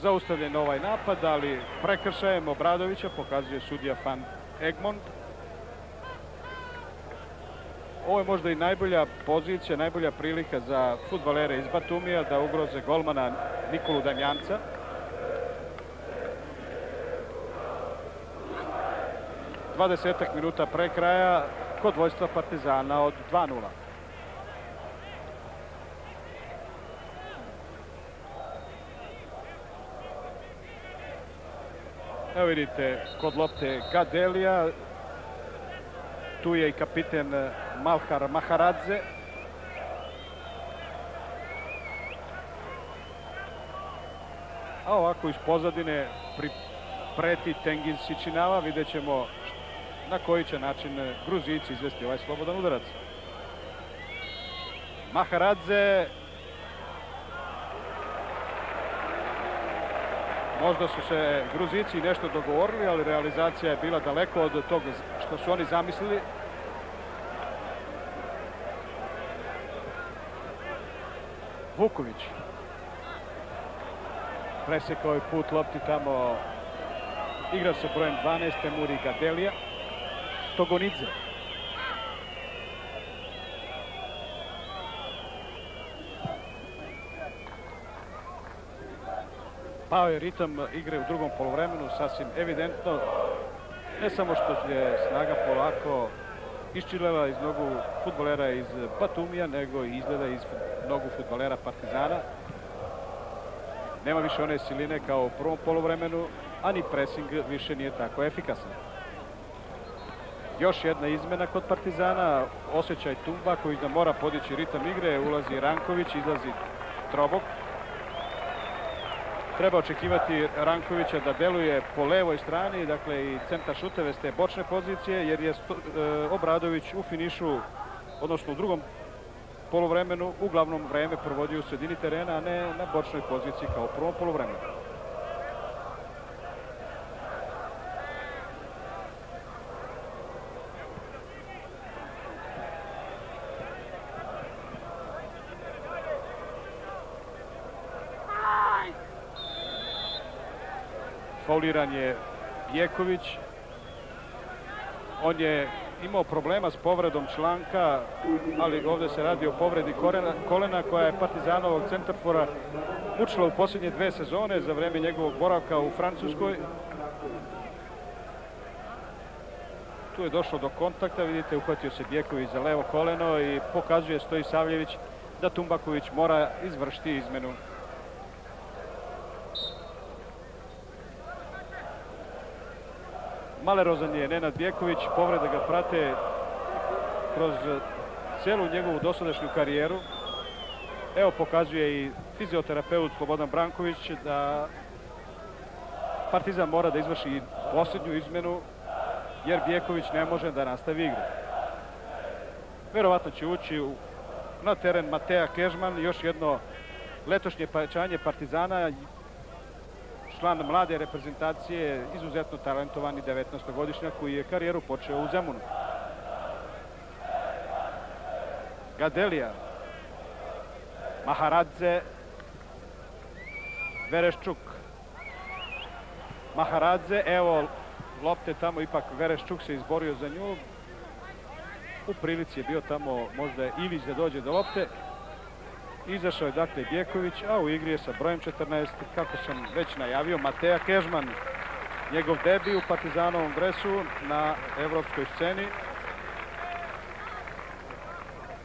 zaustavljen ovaj napad, ali prekršajem Obradovića pokazuje sudija Fan Egmont. Ovo je možda i najbolja pozicija, najbolja prilika za futbalere iz Batumija da ugroze golmana Nikolu Danjanca. 20 minuta pre kraja kod vojstva Partizana od 2-0. Evo vidite, kod lopte Gadelija. Tu je i kapiten Malhar Maharadze. A ovako iz pozadine preti Tengin Sičinava. Vidjet ćemo na koji će način Gruzici izvesti ovaj slobodan udarac. Maharadze Možda su se Gruzici nešto dogovorili, ali realizacija je bila daleko od toga što su oni zamislili. Vuković. Presekao je put lopti tamo. Igra se brojem 12. Muri Gadelija. Togonidze. Pao je ritam igre u drugom polovremenu, sasvim evidentno. Ne samo što je snaga polako iščilela iz nogu futbolera iz Batumija, nego i izgleda iz nogu futbolera Partizana. Nema više one siline kao u prvom polovremenu, a ni pressing više nije tako efikasan. Još jedna izmena kod Partizana, osjećaj Tumba koji da mora podići ritam igre, ulazi Ranković, izlazi Trobok. Treba očekivati Rankovića da deluje po levoj strani, dakle i centar šuteve s te bočne pozicije, jer je e, Obradović u finišu, odnosno u drugom polovremenu, uglavnom vreme provodio u sredini terena, a ne na bočnoj poziciji kao u prvom polovremenu. Fauliran je Bjeković. On je imao problema s povredom članka, ali ovdje se radi o povredi kolena koja je Partizanovog centarfora mučila u posljednje dve sezone za vreme njegovog boravka u Francuskoj. Tu je došlo do kontakta, vidite, uhvatio se Bjeković za levo koleno i pokazuje Stoji Savljević da Tumbaković mora izvršiti izmenu. Malerozan je Nenad Bjeković, povrede ga prate kroz celu njegovu dosadašnju karijeru. Evo pokazuje i fizioterapeut Slobodan Branković da Partizan mora da izvrši posljednju izmenu jer Bjeković ne može da nastavi igru. Verovatno će ući na teren Mateja Kežman, još jedno letošnje pojačanje Partizana, član mlade reprezentacije, izuzetno talentovani 19-godišnjak koji je karijeru počeo u Zemunu. Gadelija, Maharadze, Vereščuk. Maharadze, evo lopte tamo, ipak Vereščuk se izborio za nju. U prilici je bio tamo možda Ivić da dođe do lopte. Izašao je dakle Bjeković, a u igri je sa brojem 14, kako sam već najavio, Mateja Kežman. Njegov debi u Partizanovom dresu na evropskoj sceni.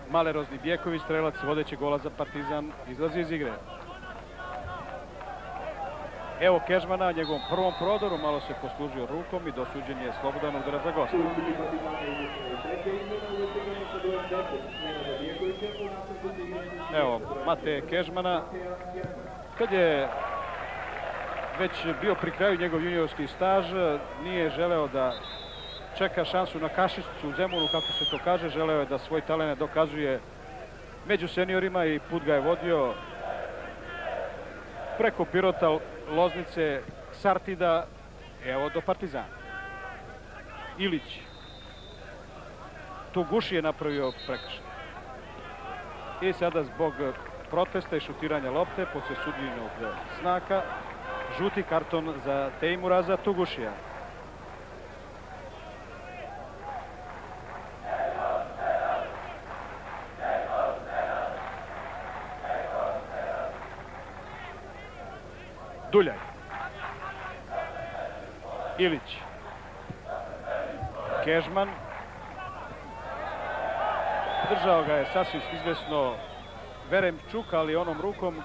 Malerozni Bjeković, strelac vodeći gola za Partizan, izlazi iz igre. Evo Kežmana, njegovom prvom prodoru, malo se poslužio rukom i dosuđen je slobodan udara za gosta. Evo, Mate Kežmana. Kad je već bio pri kraju njegov juniorski staž, nije želeo da čeka šansu na kašicu u Zemunu, kako se to kaže. Želeo je da svoj talene dokazuje među seniorima i put ga je vodio preko Pirota, Loznice, Sartida, evo do Partizana. Ilić. Tu Guši je napravio prekršaj. Е сада због протеста и шутирање лопте по сесудијиног знака, жути картон за Теймура за Тугушија. Дуљај. Илиќ. Кежман. Držao ga je sasvim izvesno Veremčuk, ali onom rukom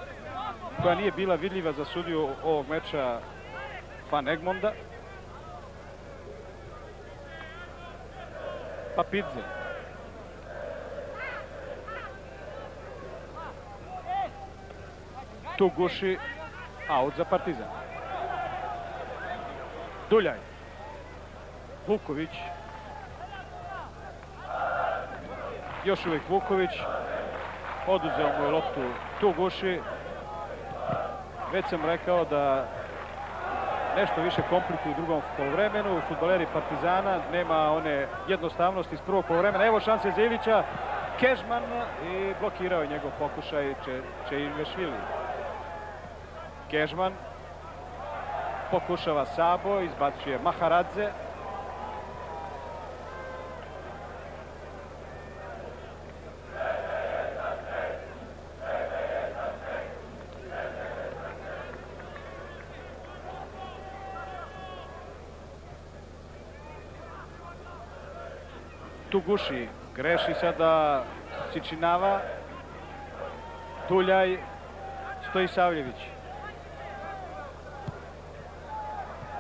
koja nije bila vidljiva za sudiju ovog meča Van Egmonda. Papidze. Tu guši aut za Partizan. Duljaj. Vuković. Još uvijek Vuković. Oduzeo mu je loptu tu guši. Već sam rekao da nešto više komplikuju u drugom polovremenu. Futboleri Partizana nema one jednostavnosti iz prvog polovremena. Evo šanse za Ilića. Kežman i blokirao je njegov pokušaj Čeimešvili. Kežman pokušava Sabo, izbacuje Maharadze. Tuguši greši sada Sičinava. Tuljaj, Stojisavljević.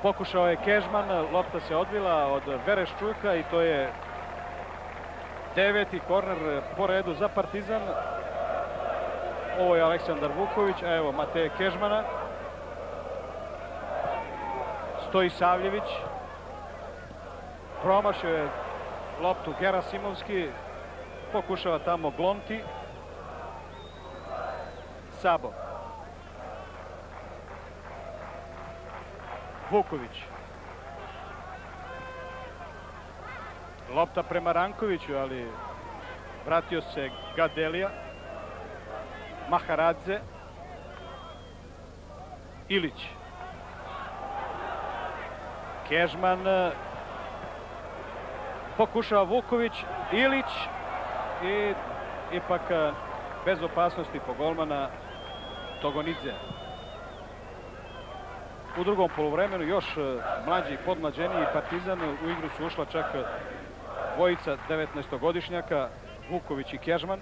Pokušao je Kežman, lopta se odvila od Vereščuka i to je deveti korner po redu za Partizan. Ovo je Aleksandar Vuković, a evo Mateje Kežmana. Stoji Savljević. Promašio je loptu Gerasimovski. Pokušava tamo Glonti. Sabo. Vuković. Lopta prema Rankoviću, ali vratio se Gadelija. Maharadze. Ilić. Kežman. Pokušava Vuković. Ilić. I ipak bez opasnosti po golmana Togonidze. U drugom polovremenu još mlađi i podmlađeniji Partizan. U igru su ušla čak dvojica 19-godišnjaka, Vuković i Kežman.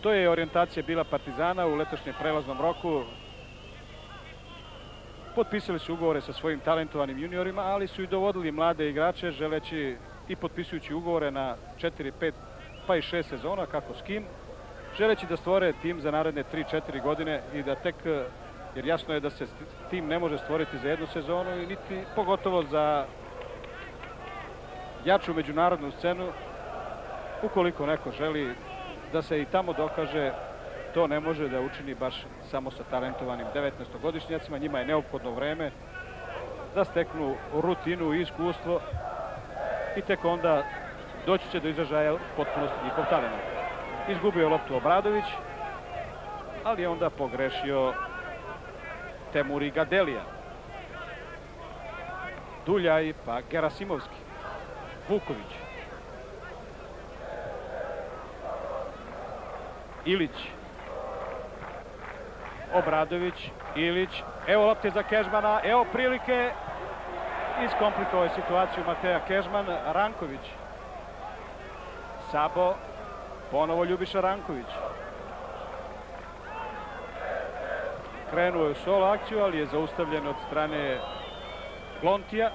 To je orijentacija bila Partizana u letošnjem prelaznom roku. Potpisali su ugovore sa svojim talentovanim juniorima, ali su i dovodili mlade igrače želeći i potpisujući ugovore na 4, 5 pa i 6 sezona, kako s kim, želeći da stvore tim za naredne 3-4 godine i da tek, jer jasno je da se tim ne može stvoriti za jednu sezonu i niti pogotovo za jaču međunarodnu scenu, ukoliko neko želi da se i tamo dokaže, to ne može da učini baš samo sa talentovanim 19-godišnjacima. Njima je neophodno vreme da steknu rutinu i iskustvo i tek onda doći će do izražaja potpunosti njihov talent. Izgubio je loptu Obradović, ali je onda pogrešio Temuri Gadelija. Duljaj pa Gerasimovski. Vuković. Ilić. Obradović, Ilić. Evo lopte za Kežmana, evo prilike. Iskomplikovao je situaciju Mateja Kežman. Ranković. Sabo, ponovo Ljubiša Ranković. Krenuo je u solo akciju, ali je zaustavljen od strane Glontija.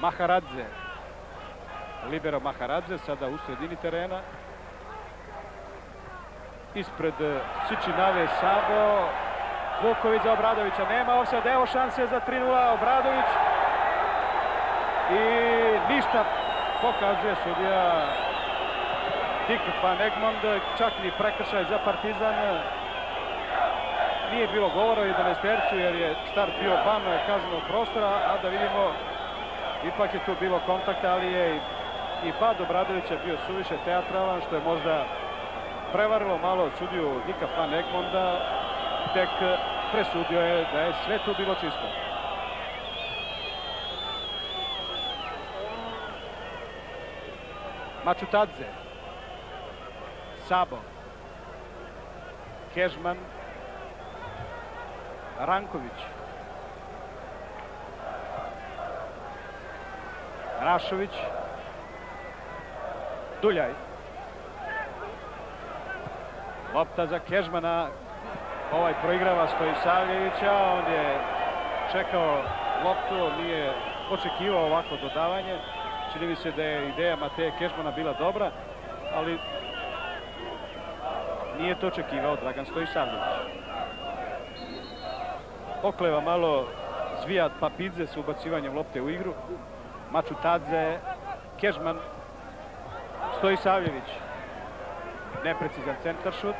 Maharadze. Libero Maharadze, sada u sredini terena. Ispred Sičinave Sabo. Vuković za Obradovića. Nema offside, evo šanse za 3-0. Obradović. I ništa pokazuje sudija Dick van Egmond. Čak ni prekršaj za Partizan. Nije bilo govora o 11 jer je start bio van kaznenog prostora, a da vidimo ipak je tu bilo kontakta, ali je i pad Obradovića bio suviše teatralan, što je možda prevarilo malo sudiju Dika van Egmonda, tek presudio je da je sve tu bilo čisto. Mačutadze, Sabo, Kežman, Ranković, Rašović, Duljaj. Lopta za Kežmana. Ovaj proigrava Stojisavljevića. On je čekao loptu, nije očekivao ovako dodavanje. Čini mi se da je ideja Mateje Kežmana bila dobra, ali nije to očekivao Dragan Stojisavljević. Okleva malo Zvijat Papidze s ubacivanjem lopte u igru. Mačutadze, Kežman, Stojisavljević. Neprecizan centaršut.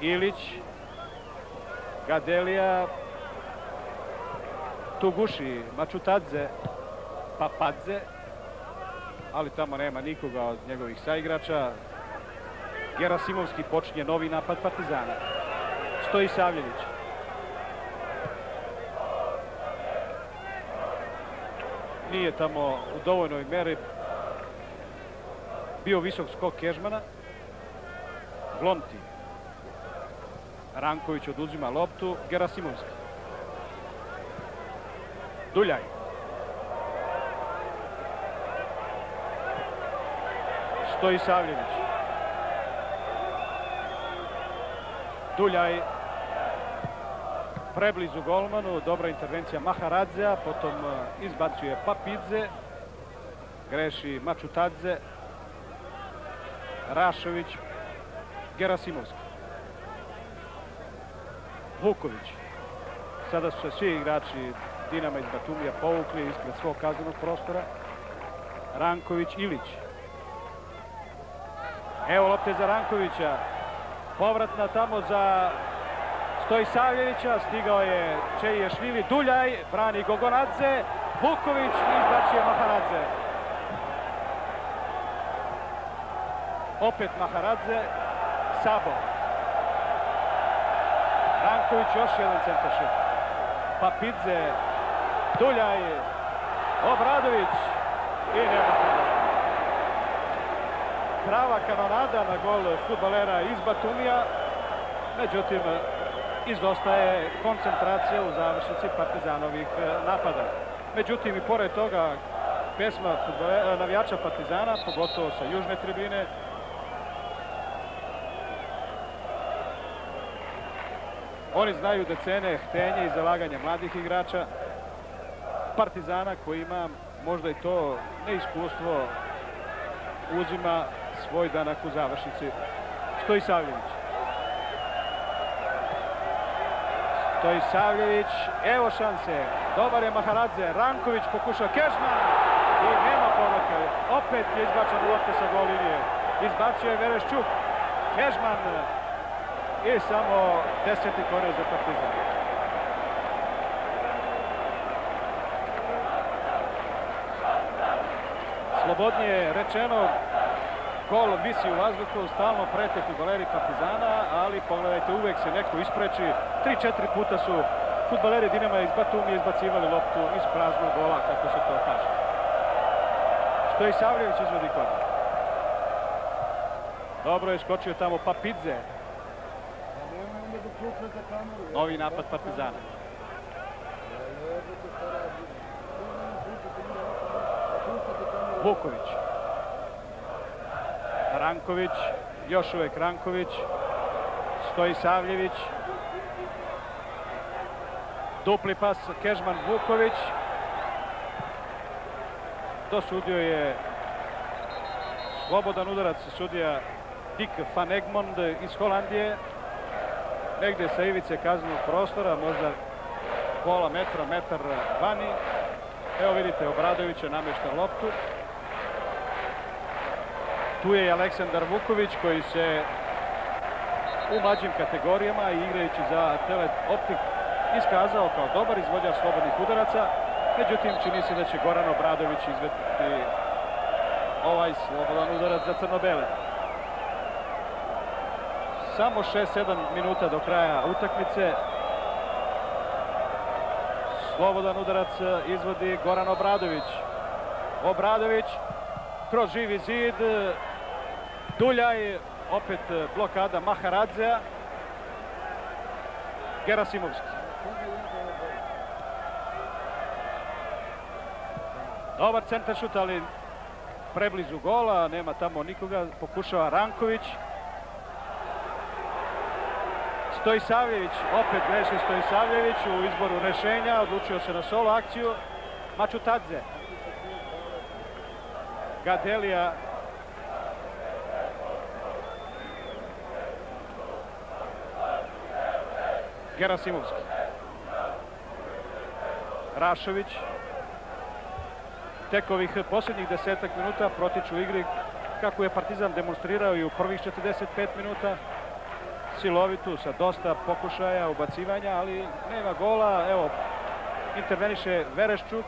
Ilić, Gadelija, Tuguši, Mačutadze, Papadze, ali tamo nema nikoga od njegovih saigrača. Gerasimovski počinje novi napad Partizana. Stoji Savljević. Nije tamo u dovoljnoj meri bio visok skok Kežmana. Glonti. Ranković oduzima loptu, Gerasimovski. Duljaj. Stoji Savljević. Duljaj preblizu golmanu, dobra intervencija Maharadzea, potom e, izbacuje Papidze, greši Mačutadze, Rašović, Gerasimovski. Vuković. Sada su se svi igrači Dinama iz Batumija povukli ispred svog kaznenog prostora. Ranković, Ilić. Evo lopte za Rankovića. Povratna tamo za Stojsavljevića. Stigao je Čeješvili. Duljaj, brani Gogonadze. Vuković izbačuje Maharadze. Opet Maharadze. Sabo. Ranković još jedan centaršut. Papidze. Duljaj. Obradović. I nema. Prava kanonada na gol futbalera iz Batumija. Međutim, izostaje koncentracija u završnici Partizanovih e, napada. Međutim, i pored toga, pesma futbolera, navijača Partizana, pogotovo sa južne tribine, Oni znaju da cene htenje i zalaganje mladih igrača Partizana koji ima možda i to neiskustvo uzima svoj danak u završnici. Stoji Savljević. Stoji Savljević. Evo šanse. Dobar je Maharadze. Ranković pokuša Kežman. I nema povraka. Opet je izbačan lopte sa gol linije. Izbacio je Vereščuk. Kežman. I samo deseti korez za Partizan. Slobodnije rečeno, Gol visi u vazduhu, stalno prete futbaleri Partizana, ali pogledajte, uvek se neko ispreči. Tri, četiri puta su futbaleri Dinama iz Batumije izbacivali loptu iz praznog gola, kako se to kaže. Stoji Savljević izvodi kod. Dobro je skočio tamo Papidze. Novi napad Partizana. Vuković. Ranković, još uvek Ranković, stoji Savljević, dupli pas Kežman Vuković, dosudio je slobodan udarac sudija Dick van Egmond iz Holandije, negdje sa ivice prostora, možda pola metra, metar vani. Evo vidite, Obradovića namješta loptu. Tu je i Aleksandar Vuković koji se u mlađim kategorijama i igrajući za Tele Optik iskazao kao dobar izvođač slobodnih udaraca. Međutim, čini se da će Goran Obradović izvediti ovaj slobodan udarac za Crnobele. Samo 6-7 minuta do kraja utakmice. Slobodan udarac izvodi Goran Obradović. Obradović kroz živi zid. Duljaj, opet blokada Maharadzea. Gerasimovski. Dobar centar šut, ali preblizu gola, nema tamo nikoga, pokušava Ranković. Stojsavljević, opet greši Stojsavljević u izboru rešenja, odlučio se na solo akciju. Mačutadze. Gadelija. Gerasimovski. Rašović. Tek ovih posljednjih desetak minuta protiču igri kako je Partizan demonstrirao i u prvih 45 minuta silovitu sa dosta pokušaja, ubacivanja, ali nema gola. Evo, interveniše Vereščuk,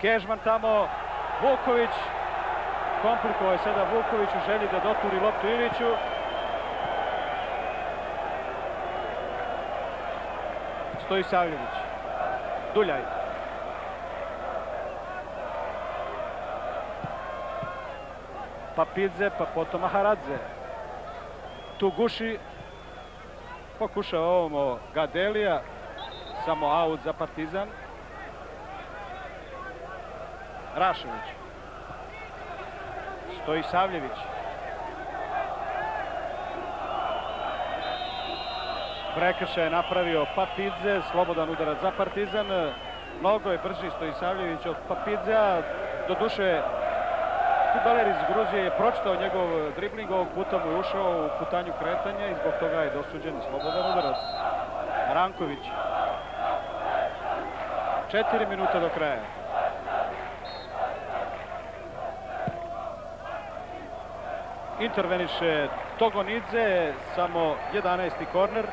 Kežman tamo, Vuković, komplikovao je sada Vuković u želji da doturi loptu Iliću. Stoji Savljević. Duljaj. Papidze, pa potom Maharadze. Tu guši Pokušava ovamo Gadelija, samo aut za Partizan. Rašević. Stoji Savljević. Prekršaj je napravio Papidze, slobodan udarac za Partizan. Mnogo je brži Stoji Savljević od Papidzea. Doduše, futbaler iz Gruzije je pročitao njegov dribling, ovog puta mu je ušao u putanju kretanja i zbog toga je dosuđen slobodan udarac. Ranković. Četiri minuta do kraja. Interveniše Togonidze, samo 11. korner.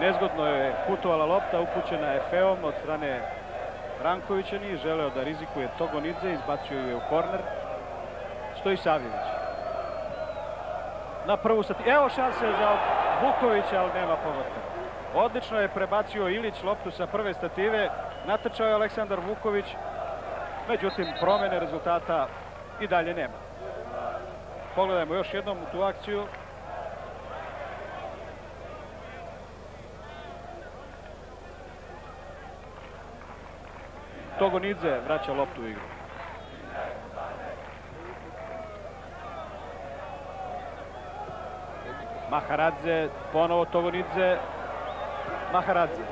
Nezgodno je putovala lopta, upućena je Feom od strane Rankovića, nije želeo da rizikuje Togonidze, izbacio ju je u korner. Stoji Savljević. Na prvu sati. Evo šanse za Vukovića, ali nema pogotka. Odlično je prebacio Ilić loptu sa prve stative. Natrčao je Aleksandar Vuković. Međutim, promene rezultata i dalje nema. Pogledajmo još jednom tu akciju. Togonidze vraća loptu u igru. Maharadze, ponovo Togonidze. Maharadze.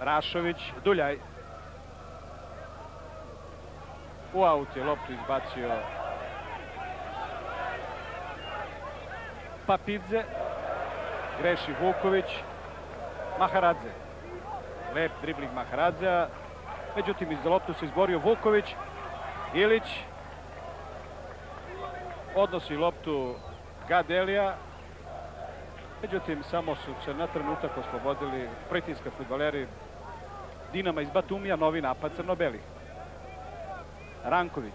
Rašović, Duljaj. U aut je loptu izbacio Papidze. Greši Vuković. Maharadze. Lep dribling Maharadzea. Međutim, iz loptu se izborio Vuković. Ilić. Odnosi loptu Gadelija. Međutim, samo su se na trenutak oslobodili pritinska futbaleri Dinama iz Batumija, novi napad crno-belih. Ranković.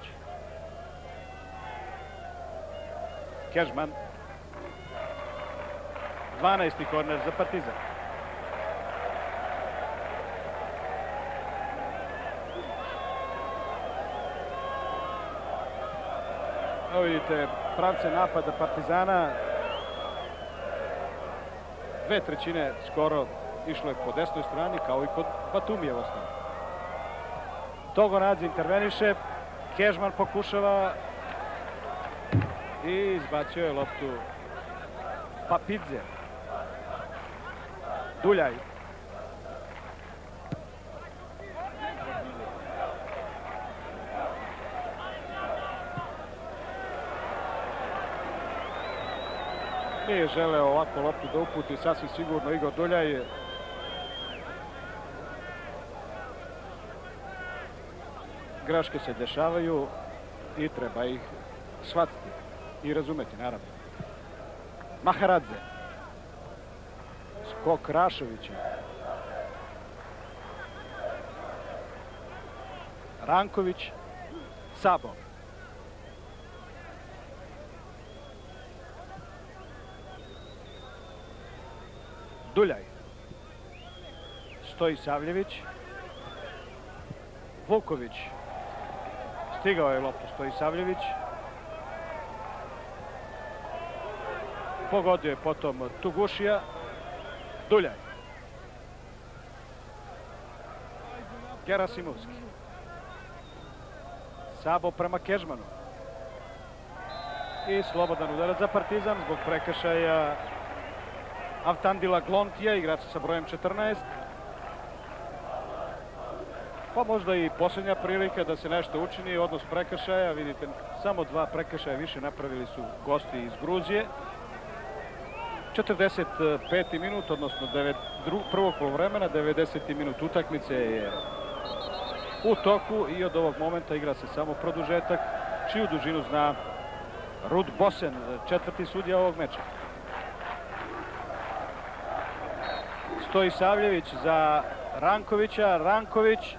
Kežman. 12. korner za Partizan. Evo vidite pravce napada Partizana. Dve trećine skoro išlo je po desnoj strani kao i kod Batumijevo strani. Togonadze interveniše. Kežman pokušava i izbacio je loptu Papidze. Duljaj. Nije želeo ovako loptu da uputi, sasvim sigurno Igor Duljaj. Greške se dešavaju i treba ih shvatiti i razumeti, naravno. Maharadze. Skok Rašovića. Ranković. Sabo. Дуляј. Стој Савлевич. Волкович. Стигао е лопта Стој Савлевич. Погодио е потом Тугушија. Дуляј. Герасимовски. Сабо према Кежману. И слободан ударат за Партизан због прекршаја Avtandila Glontija, igrača sa brojem 14. Pa možda i posljednja prilika da se nešto učini, odnos prekršaja. Vidite, samo dva prekršaja više napravili su gosti iz Gruzije. 45. minut, odnosno prvog polovremena, 90. minut utakmice je u toku i od ovog momenta igra se samo produžetak, čiju dužinu zna Rud Bosen, četvrti sudija ovog meča. Stoji Savljević za Rankovića, Ranković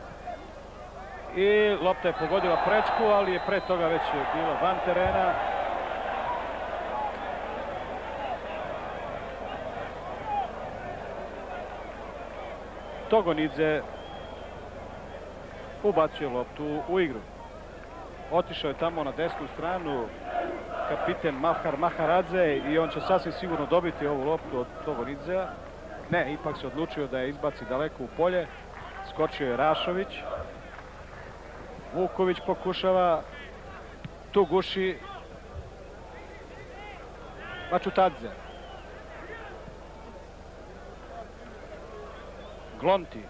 i lopta je pogodila prečku, ali je pre toga već bila van terena. Togonidze ubacuje loptu u igru. Otišao je tamo na desnu stranu kapiten Mahar Maharadze i on će sasvim sigurno dobiti ovu loptu od Togonidzea. Ne, ipak se odlučio da je izbaci daleko u polje. Skočio je Rašović. Vuković pokušava. Tu guši Mačutadze. Glonti.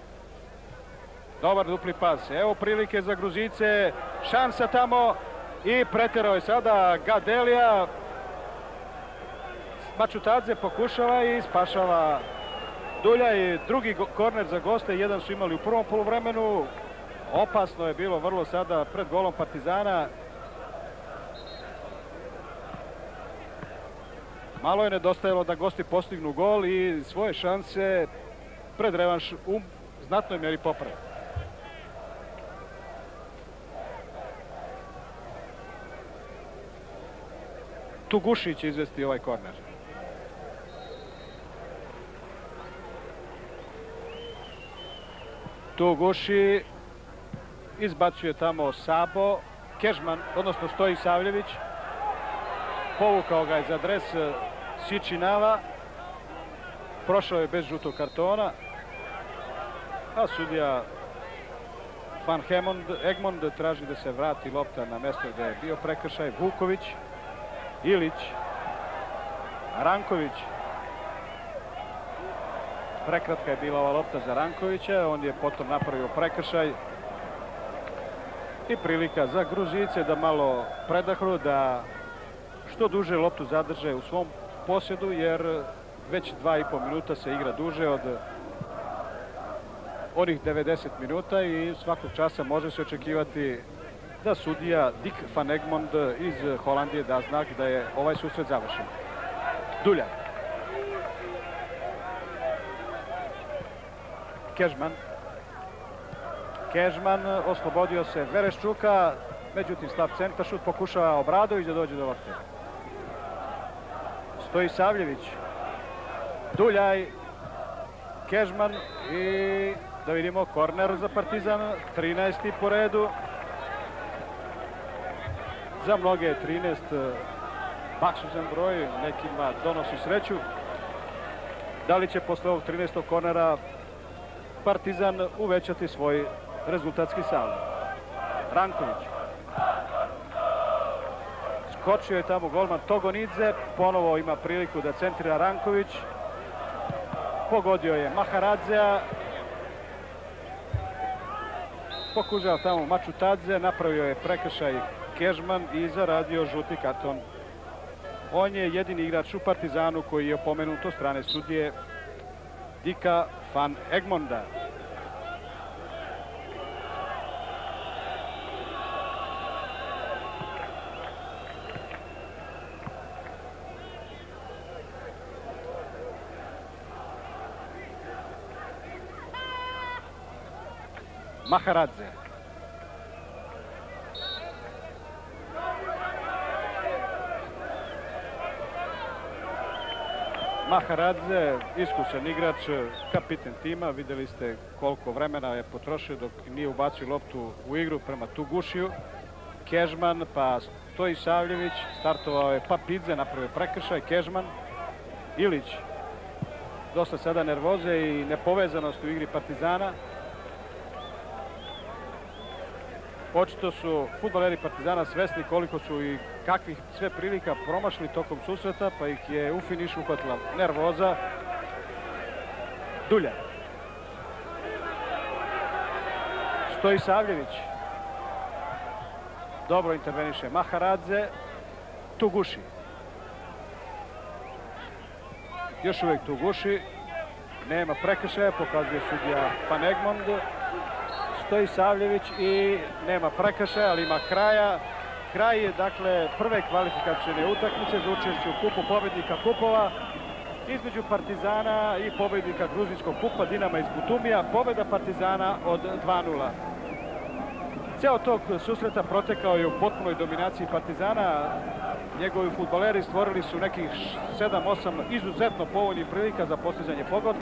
Dobar dupli pas. Evo prilike za Gruzice. Šansa tamo. I pretjerao je sada Gadelija. Mačutadze pokušava i spašava Dulja i drugi korner za goste. Jedan su imali u prvom poluvremenu. Opasno je bilo vrlo sada pred golom Partizana. Malo je nedostajalo da gosti postignu gol i svoje šanse pred revanš u znatnoj mjeri poprave. Tuguši će izvesti ovaj korner. Tuguši izbacuje tamo Sabo, Kežman, odnosno stoji Savljević. Povukao ga je za dres Sičinava. Prošao je bez žutog kartona. A sudija Van Hemond, Egmond traži da se vrati lopta na mjesto gdje je bio prekršaj. Vuković, Ilić, Ranković. Prekratka je bila ova lopta za Rankovića, on je potom napravio prekršaj. I prilika za Gruzice da malo predahnu, da što duže loptu zadrže u svom posjedu, jer već dva i pol minuta se igra duže od onih 90 minuta i svakog časa može se očekivati da sudija Dick van Egmond iz Holandije da znak da je ovaj susret završen. Dulja. Kežman. Kežman oslobodio se Vereščuka, međutim slab centaršut pokušava Obradović da dođe do lopte. Stoji Savljević. Duljaj. Kežman i da vidimo korner za Partizan, 13. po redu. Za mnoge je 13 baksuzan broj, nekima donosi sreću. Da li će posle ovog 13. kornera Partizan uvećati svoj rezultatski saldo? Ranković. Skočio je tamo golman Togonidze, ponovo ima priliku da centrira Ranković. Pogodio je Maharadzea. Pokužao tamo Mačutadze, napravio je prekršaj Kežman i zaradio žuti karton. On je jedini igrač u Partizanu koji je opomenut od strane sudije Dika van Egmonda. Maharadze. Maharadze, iskusan igrač, kapiten tima. Vidjeli ste koliko vremena je potrošio dok nije ubacio loptu u igru prema Tugušiju. Kežman, pa Stoji Savljević, startovao je Papidze, napravio prekršaj, Kežman, Ilić. Dosta sada nervoze i nepovezanost u igri Partizana. Očito su futbaleri Partizana svesni koliko su i kakvih sve prilika promašli tokom susreta, pa ih je u finišu uhvatila nervoza. Dulja. Stoji Savljević. Dobro interveniše Maharadze. Tuguši. Još uvijek Tuguši. Nema prekršaja, pokazuje sudija Pan Egmond stoji Savljević i nema prekršaja, ali ima kraja. Kraj je, dakle, prve kvalifikacijne utakmice za učešću u kupu pobjednika kupova između Partizana i pobjednika Gruzijskog kupa Dinama iz Butumija. Pobjeda Partizana od 2-0. Ceo tog susreta protekao je u potpunoj dominaciji Partizana. Njegovi futboleri stvorili su nekih 7-8 izuzetno povoljnih prilika za postizanje pogodbe.